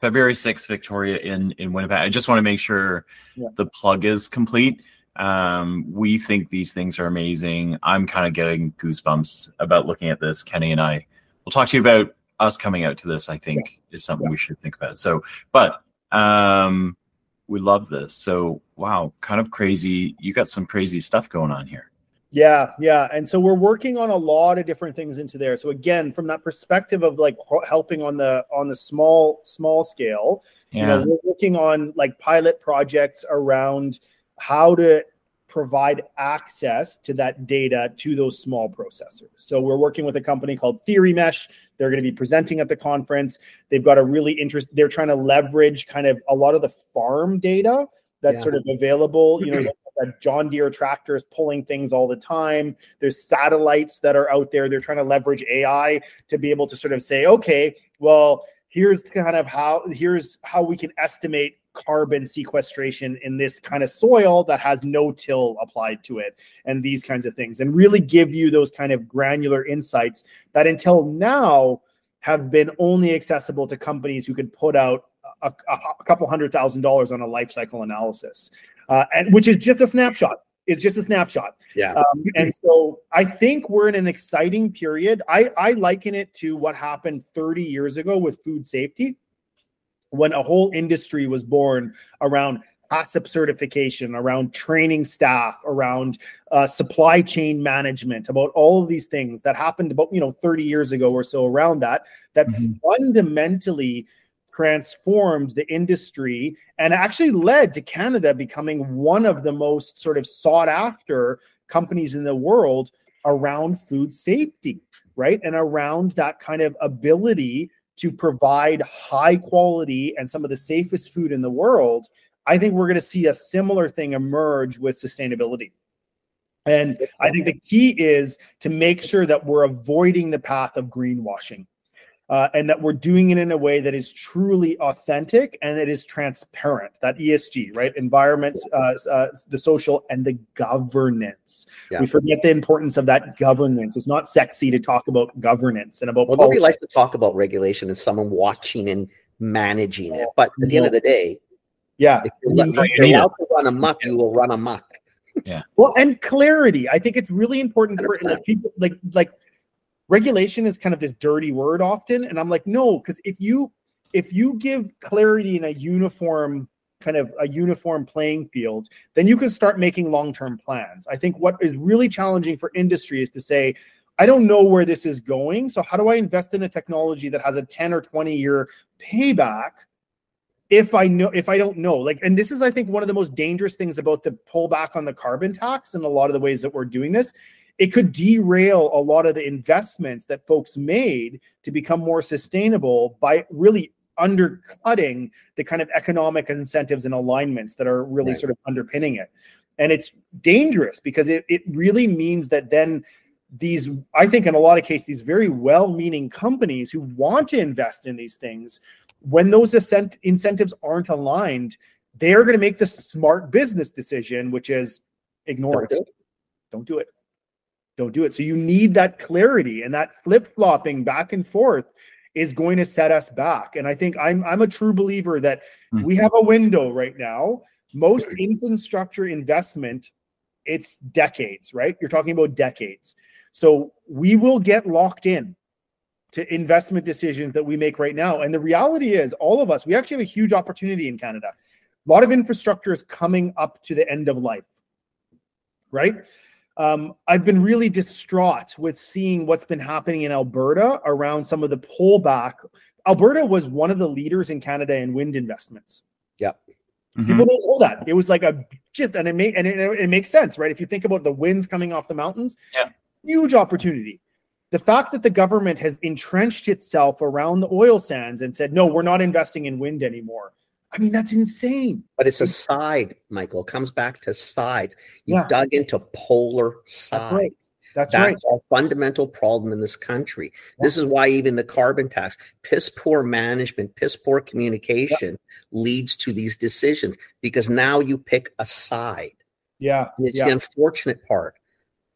february 6th Victoria Inn in winnipeg. I just want to make sure yeah. the plug is complete. Um we think these things are amazing. I'm kind of getting goosebumps about looking at this. Kenny and i we'll talk to you about us coming out to this, I think, yeah. is something yeah. we should think about. So, but um, we love this. So, wow, kind of crazy. You got some crazy stuff going on here. Yeah, yeah. And so we're working on a lot of different things into there. So again, from that perspective of like helping on the on the small small scale, yeah. you know, we're working on like pilot projects around how to provide access to that data to those small processors. So we're working with a company called TheoryMesh. They're going to be presenting at the conference. They've got a really interest. They're trying to leverage kind of a lot of the farm data that's yeah. sort of available. You know, that John Deere tractor is pulling things all the time. There's satellites that are out there. They're trying to leverage AI to be able to sort of say, okay, well, here's kind of how here's how we can estimate carbon sequestration in this kind of soil that has no till applied to it and these kinds of things and really give you those kind of granular insights that until now have been only accessible to companies who could put out a, a couple hundred thousand dollars on a life cycle analysis, uh, and which is just a snapshot. It's just a snapshot. Yeah. Um, and so I think we're in an exciting period. I, I liken it to what happened 30 years ago with food safety when a whole industry was born around HACCP certification, around training staff, around uh, supply chain management, about all of these things that happened about you know 30 years ago or so around that that Mhm. fundamentally transformed the industry and actually led to Canada becoming one of the most sort of sought after companies in the world around food safety, right? And around that kind of ability to provide high quality and some of the safest food in the world. I think we're going to see a similar thing emerge with sustainability. And I think the key is to make sure that we're avoiding the path of greenwashing uh, and that we're doing it in a way that is truly authentic and that is transparent. That ESG, right? Environment, uh, uh, the social, and the governance. Yeah. We forget the importance of that governance. It's not sexy to talk about governance and about Well, nobody likes to talk about regulation and someone watching and managing it. But at the end of the day, Yeah. if you're, let- No, if you you're need allowed to run amok, you will run amok. Yeah. Well, and clarity. I think it's really important for like people like like regulation is kind of this dirty word often, and I'm like, no, because if you if you give clarity in a uniform kind of a uniform playing field, then you can start making long-term plans. I think what is really challenging for industry is to say, I don't know where this is going. So how do I invest in a technology that has a 10 or 20 year payback if I know if I don't know? Like, and this is I think one of the most dangerous things about the pullback on the carbon tax and a lot of the ways that we're doing this. It could derail a lot of the investments that folks made to become more sustainable by really undercutting the kind of economic incentives and alignments that are really Right. sort of underpinning it. And it's dangerous because it, it really means that then these, I think in a lot of cases, these very well-meaning companies who want to invest in these things, when those incent- incentives aren't aligned, they are going to make the smart business decision, which is ignore Don't it. do it. Don't do it. Don't do it. So you need that clarity and that flip-flopping back and forth is going to set us back. And I think I'm I'm a true believer that Hmm. we have a window right now. Most infrastructure investment, it's decades, right? You're talking about decades. So we will get locked in to investment decisions that we make right now. And the reality is, all of us, we actually have a huge opportunity in Canada. A lot of infrastructure is coming up to the end of life, right? Um, I've been really distraught with seeing what's been happening in Alberta around some of the pullback. Alberta was one of the leaders in Canada in wind investments. Mhm. People don't know that. It was like a just, and it make and it, it makes sense, right? If you think about the winds coming off the mountains, Yeah. huge opportunity. The fact that the government has entrenched itself around the oil sands and said, no, we're not investing in wind anymore. I mean, that's insane. But it's a side, Michael. It comes back to sides. You Yeah. dug into polar sides. That's right. That's, That's right. our fundamental problem in this country. This is why even the carbon tax, piss poor management, piss poor communication leads to these decisions because now you pick a side. Yeah. And it's yeah. the unfortunate part.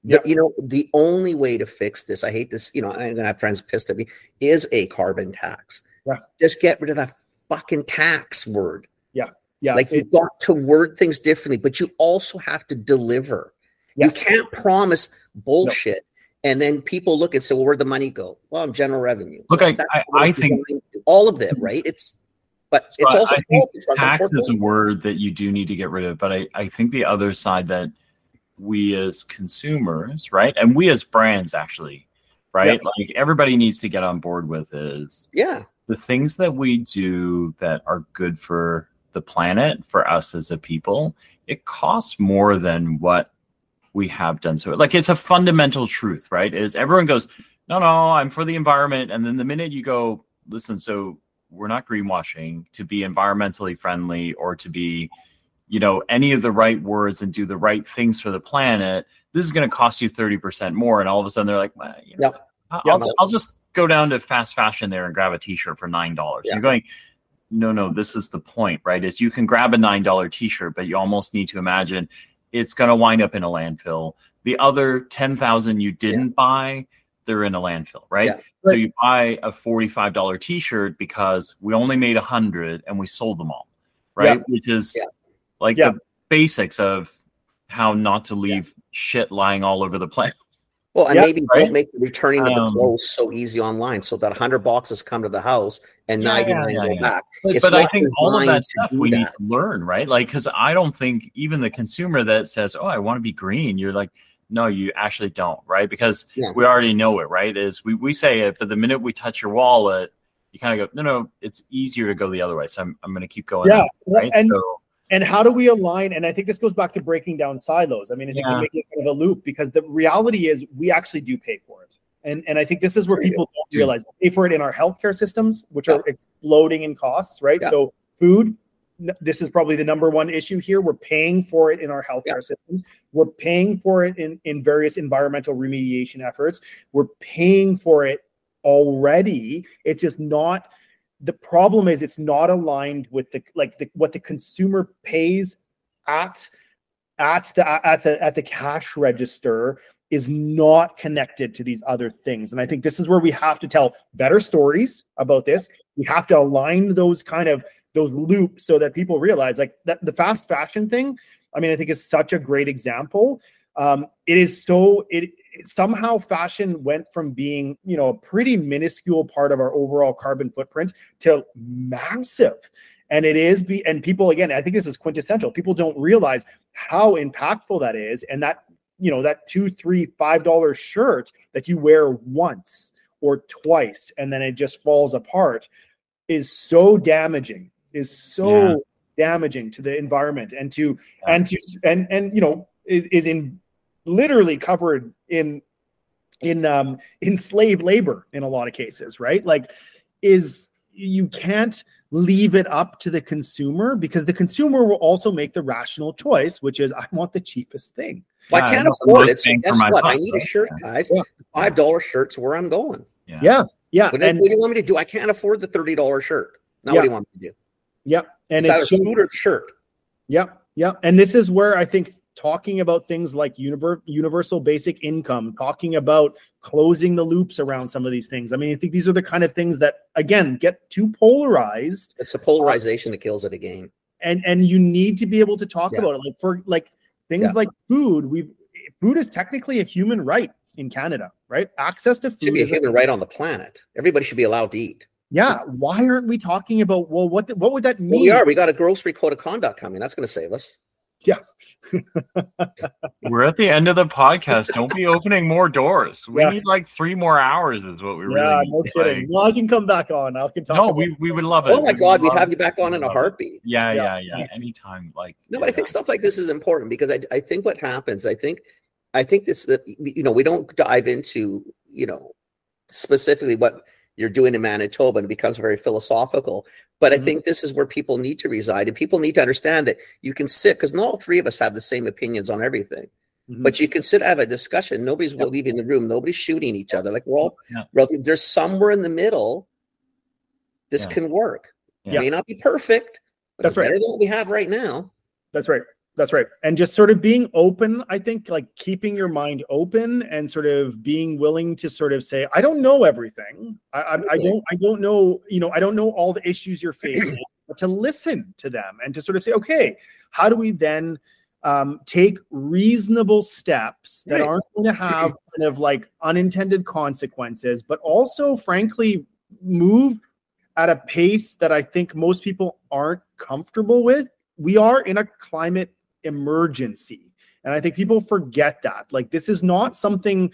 Yep. You know, the only way to fix this, I hate this, you know, I'm gonna have friends pissed at me, is a carbon tax. Yeah. Just get rid of that fucking tax word. yeah. Yeah. Like you've got to word things differently, but you also have to deliver. yes. You can't promise bullshit and then people look and say, "Well, where'd the money go?" Well, I'm general revenue. Look, I- I- I think- designed to do. all of them, right? It's but So it's also I think tax is a word that you do need to get rid of but I, I think the other side that we as consumers right and we as brands actually right like everybody needs to get on board with is yeah, the things that we do that are good for the planet for us as a people it costs more than what we have done. So like it's a fundamental truth right? Is everyone goes no no i'm for the environment. And then the minute you go listen so we're not greenwashing to be environmentally friendly or to be you know any of the right words and do the right things for the planet this is going to cost you 30% more. And all of a sudden they're like well, you know. I'll, Yeah, I'll. I'll just go down to fast fashion there and grab a t-shirt for nine dollars Yeah. you're going no no this is the point right is you can grab a nine dollar t-shirt but you almost need to imagine it's going to wind up in a landfill the other 10000 you didn't buy they're in a landfill, right? Yeah. So you buy a forty-five dollar T-shirt because we only made a hundred and we sold them all, right? Which is Yeah. like Yeah. the basics of how not to leave shit lying all over the place. Well, and Yeah, maybe right. don't make the returning of the Um, clothes so easy online, so that hundred boxes come to the house and Yeah, ninety yeah, nine yeah, go back. But, It's but I think all of that stuff do we need to learn, right? Like, because I don't think even the consumer that says, "Oh, I want to be green," you're like, no, you actually don't, right? Because Yeah. we already know it, right? Is we we say it, but the minute we touch your wallet, you kind of go, no, no, it's easier to go the other way. So I'm I'm going to keep going. Yeah, right. and so, and how do we align? And i think this goes back to breaking down silos. I mean i think Yeah. we make it kind of a loop because the reality is we actually do pay for it. And and i think this is where people don't Yeah. realize we pay for it in our healthcare systems which Yeah. are exploding in costs right? Yeah. so food this is probably the number one issue here. We're paying for it in our healthcare systems. We're paying for it in in various environmental remediation efforts. We're paying for it already. It's just not the problem is it's not aligned with the like the what the consumer pays at at the at the at the cash register is not connected to these other things. And i think this is where we have to tell better stories about this. We have to align those kind of those loops so that people realize like that the fast fashion thing i mean i think is such a great example um, it is so it, it somehow fashion went from being you know a pretty minuscule part of our overall carbon footprint to massive. And it is be and people again i think this is quintessential. People don't realize how impactful that is. And that you know that two three five dollar shirt that you wear once or twice and then it just falls apart is so damaging is so Yeah. damaging to the environment and to and to and and you know is, is in literally covered in in um in slave labor in a lot of cases right like is you can't leave it up to the consumer because the consumer will also make the rational choice which is i want the cheapest thing Well, Yeah, I can't that's afford it. So guess what? I need a shirt, guys. Yeah. Five dollar shirts where I'm going. yeah. yeah yeah What, and what do you want me to do? I can't afford the thirty dollar shirt. Now Yeah. what do you want me to do? yeah and it's either it's just- food or the shirt. Yeah, yeah, and this is where I think talking about things like universal basic income, talking about closing the loops around some of these things. I mean, I think these are the kind of things that again get too polarized, It's the polarization that kills it again. and and you need to be able to talk Yeah. about it. Like for like things Yeah. like food, we've food is technically a human right in Canada, right? Access to food Should be a is a- human right on the planet. Everybody should be allowed to eat. yeah. Why aren't we talking about well, what what would that mean? Well, we are. We got a grocery code of conduct coming. That's going to save us. We're at the end of the podcast. Don't be opening more doors. We Yeah. need like three more hours. Is what we Yeah, really no need. kidding. Like, Well, I can come back on. I can talk. no, about- we, we would love it. Oh my We God, we'd have love you back on in a heartbeat. Yeah, Yeah. yeah, yeah. Anytime, like. No, but I think stuff like this is important because I, I think what happens, I think, I think this that you know we don't dive into you know specifically what you're doing in Manitoba and it becomes very philosophical. But I Mhm. think this is where people need to reside, and people need to understand that you can sit because not all three of us have the same opinions on everything. Mhm. But you can sit have a discussion. Nobody's leaving the room. Nobody's shooting each other. Like we're all Yeah. well, there's somewhere in the middle. This Yeah. can work. It may not be perfect, but That's right. better than what we have right now. That's right. That's right. And just sort of being open, I think, like keeping your mind open and sort of being willing to sort of say, I don't know everything. I, I, I don't, I don't know, you know, I don't know all the issues you're facing, but to listen to them and to sort of say, okay, how do we then um, take reasonable steps that aren't going to have kind of like unintended consequences, but also, frankly, move at a pace that I think most people aren't comfortable with. We are in a climate emergency. And I think people forget that. Like, this is not something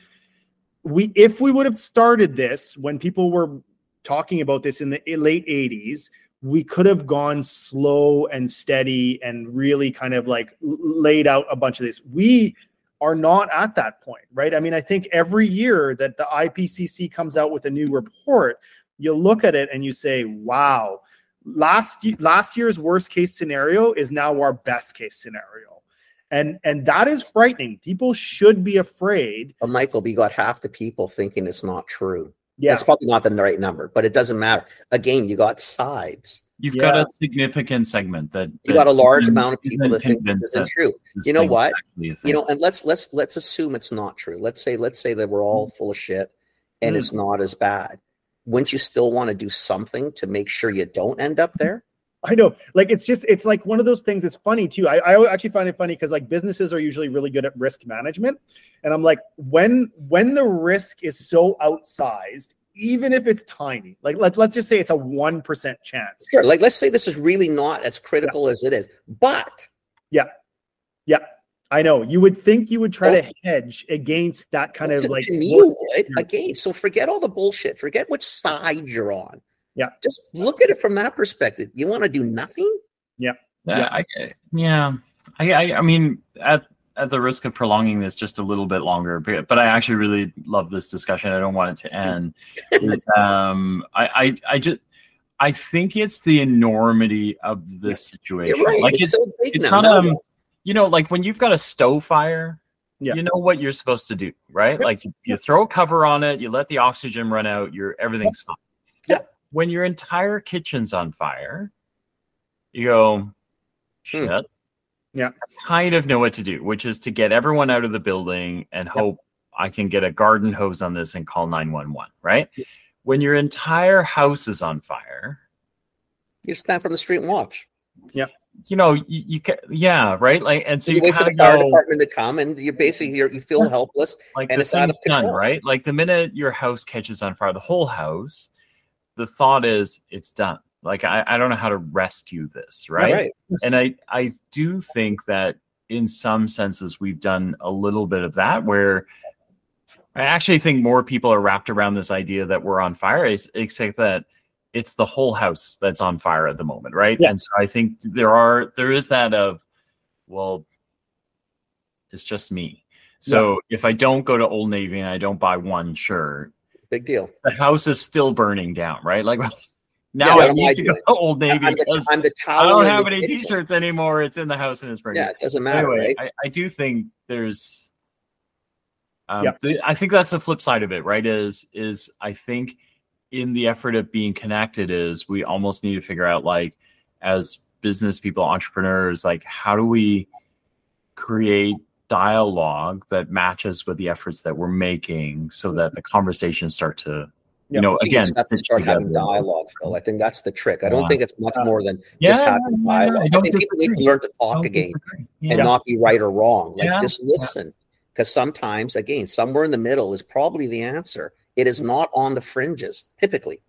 we, if we would have started this when people were talking about this in the late 80s, we could have gone slow and steady and really kind of like laid out a bunch of this. We are not at that point, right? I mean, I think every year that the IPCC comes out with a new report, you look at it and you say, wow, last last year's worst case scenario is now our best case scenario. And and that is frightening. People should be afraid. But Michael, we got half the people thinking it's not true. Yeah. it's probably not the right number, but it doesn't matter. Again, you got sides. You've Yeah. got a significant segment that You got a large amount of people that think this isn't true. this You know what? actually a You know, and let's let's let's assume it's not true. Let's say let's say that we're all full of shit and Mm. it's not as bad. Wouldn't you still want to do something to make sure you don't end up there? I know, like it's just it's like one of those things. It's funny too. I, I actually find it funny because like businesses are usually really good at risk management, and I'm like when when the risk is so outsized, even if it's tiny, like let let's just say it's a one percent chance. Sure. Like, let's say this is really not as critical as it is, but yeah, Yeah, I know. You would think you would try to hedge against that kind of like to me, you would. Yeah. again. So forget all the bullshit. Forget which side you're on. Yeah. Just look at it from that perspective. You want to do nothing? Yeah, Yeah. I, yeah. I, I, I mean, at at the risk of prolonging this just a little bit longer, but, but I actually really love this discussion. I don't want it to end. is, um, I, I, I just, I think it's the enormity of this situation. You're right. Like it's, it's, so big it's now. not Now um, you know, like when you've got a stove fire. Yeah. You know what you're supposed to do, right? Yeah. Like you, you throw a cover on it, you let the oxygen run out, you're everything's fine. Yeah. When your entire kitchen's on fire, you go, Hmm. shit. Yeah. I kind of know what to do, which is to get everyone out of the building and hope I can get a garden hose on this and call 911, right? Yeah. When your entire house is on fire, you stand from the street and watch. You know, you, you can, yeah, right? Like, and so you you, wait for kind the of fire go, department to come, and you're basically you're, you feel helpless. like and the it's out of thing's done, right? Like the minute your house catches on fire, the whole house, the thought is it's done. Like I, I don't know how to rescue this, right? And I, I do think that in some senses we've done a little bit of that where I actually think more people are wrapped around this idea that we're on fire, except that it's the whole house that's on fire at the moment, right? Yeah. And so I think there are there is that of, well, it's just me. So if I don't go to Old Navy and I don't buy one shirt, Big deal. the house is still burning down, right? Like now Yeah, I need I to go to Old Navy I'm the, I'm the I don't have any kitchen. t-shirts anymore. It's in the house and it's burning. Yeah, it doesn't matter, anyway, right? I, I do think there's um, Yeah. the, I think that's the flip side of it, right? Is is I think in the effort of being connected is we almost need to figure out like as business people, entrepreneurs, like how do we create dialogue that matches with the efforts that we're making so that the conversations start to Yeah. you know I think you again just have to sit start having dialogue, Phil. I think that's the trick. I don't Yeah. think it's much more than Yeah, just having yeah, dialogue. I I, don't think people need to learn to talk again disagree. and not be right or wrong. Like Yeah. just listen. Because sometimes, again, somewhere in the middle is probably the answer. It is not on the fringes, typically.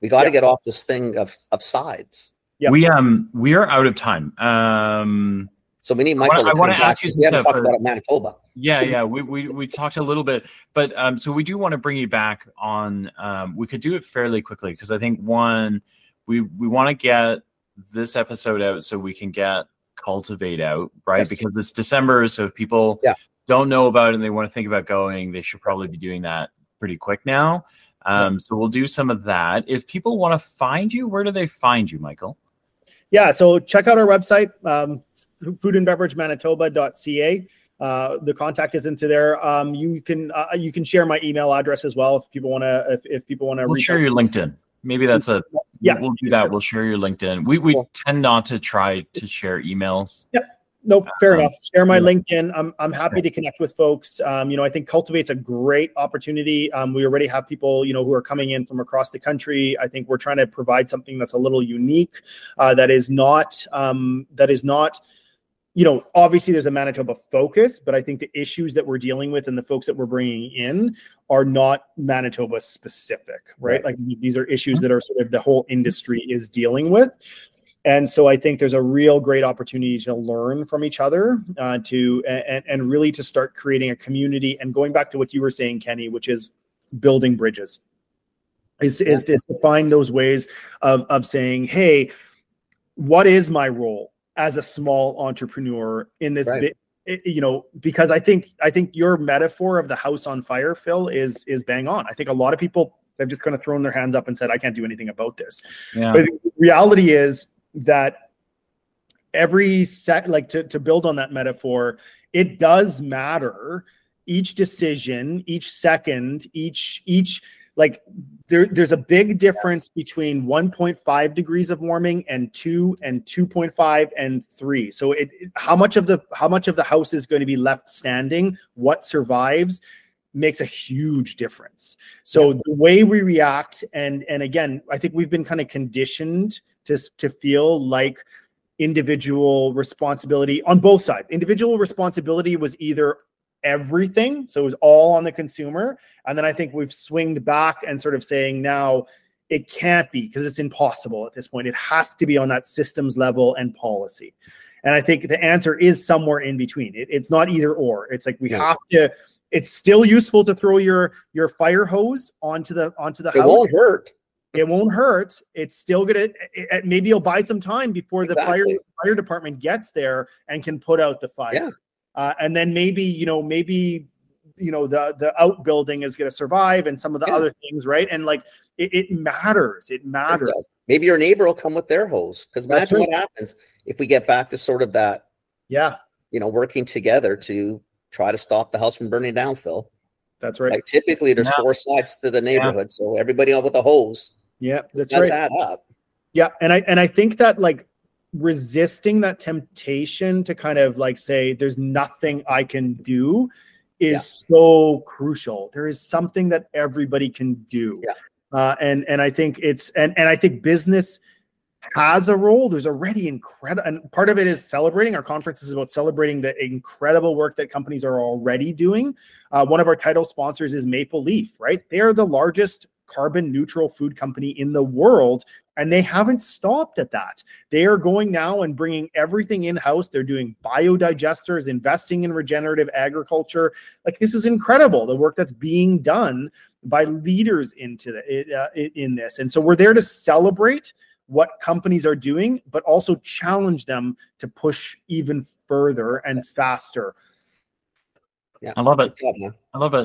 We got to Yeah. get off this thing of, of sides. Yeah. We um we are out of time. Um So we need Michael I wanna ask you we haven't stuff, talked about Manitoba. yeah, yeah, we, we we talked a little bit, but um so we do want to bring you back on um we could do it fairly quickly because I think one we we want to get this episode out so we can get cultivate out, right? Yes. Because it's December, so if people Yeah. don't know about it and they want to think about going, they should probably be doing that pretty quick now. Um, so we'll do some of that. If people want to find you, where do they find you, Michael? Yeah, so check out our website, um, food and beverage manitoba.ca. Uh, the contact is into there. Um, you can uh, you can share my email address as well if people want to if, if people want to We'll share out. your LinkedIn. Maybe that's a Yeah. We'll do that. We'll share your LinkedIn. We we Cool. tend not to try to share emails. No, fair Um, enough. Share my yeah. LinkedIn. I'm I'm happy to connect with folks. Um, you know, I think Cultivate's a great opportunity. Um, we already have people, you know, who are coming in from across the country. I think we're trying to provide something that's a little unique, uh, that is not um, that is not. You know, obviously there's a Manitoba focus, but I think the issues that we're dealing with and the folks that we're bringing in are not Manitoba specific, right? Right. Like these are issues that are sort of the whole industry is dealing with. And so I think there's a real great opportunity to learn from each other, uh, to and, and really to start creating a community. And going back to what you were saying, Kenny, which is building bridges, is is, is to find those ways of of saying, hey, what is my role as a small entrepreneur in this Right. bit? you know because i think i think your metaphor of the house on fire phil is is bang on i think a lot of people they've just kind of thrown their hands up and said i can't do anything about this Yeah. but the reality is that every set like to, to build on that metaphor it does matter each decision each second each each like there, there's a big difference between 1.5 degrees of warming and 2 and 2.5 and 3 so it, it- how much of the how much of the house is going to be left standing what survives makes a huge difference. So the way we react, and and again, I think we've been kind of conditioned to to feel like individual responsibility on both sides. Individual responsibility was either everything, so it was all on the consumer, and then I think we've swinged back and sort of saying now it can't be because it's impossible at this point. It has to be on that systems level and policy. And I think the answer is somewhere in between. It, it's not either or. It's like we Yeah. have to. It's still useful to throw your your fire hose onto the onto the It house. It won't hurt. It won't hurt. It's still gonna. It, it- maybe you'll buy some time before the fire fire department gets there and can put out the fire. Yeah. Uh, and then maybe you know maybe you know the the outbuilding is going to survive and some of the Yeah. other things right and like it, it matters it It matters does. Maybe your neighbor will come with their hose. Because imagine what happens if we get back to sort of that, yeah you know, working together to try to stop the house from burning down, Phil. that's right Like typically there's Yeah. four sides to the neighborhood. So everybody out with a hose yeah that's does right add up. Yeah, and I and I think that like resisting that temptation to kind of like say there's nothing I can do is Yeah. so crucial. There is something that everybody can do. Yeah. Uh, and and I think it's and and I think business has a role. There's already incredible, and part of it is celebrating. Our conference is about celebrating the incredible work that companies are already doing. Uh, one of our title sponsors is Maple Leaf, right? They are the largest carbon neutral food company in the world, and they haven't stopped at that. They are going now and bringing everything in house. They're doing biodigesters, investing in regenerative agriculture. Like this is incredible. The work that's being done by leaders into the, uh, in this, and so we're there to celebrate what companies are doing, but also challenge them to push even further and faster. Yeah. I love it. Good job, man. I love it.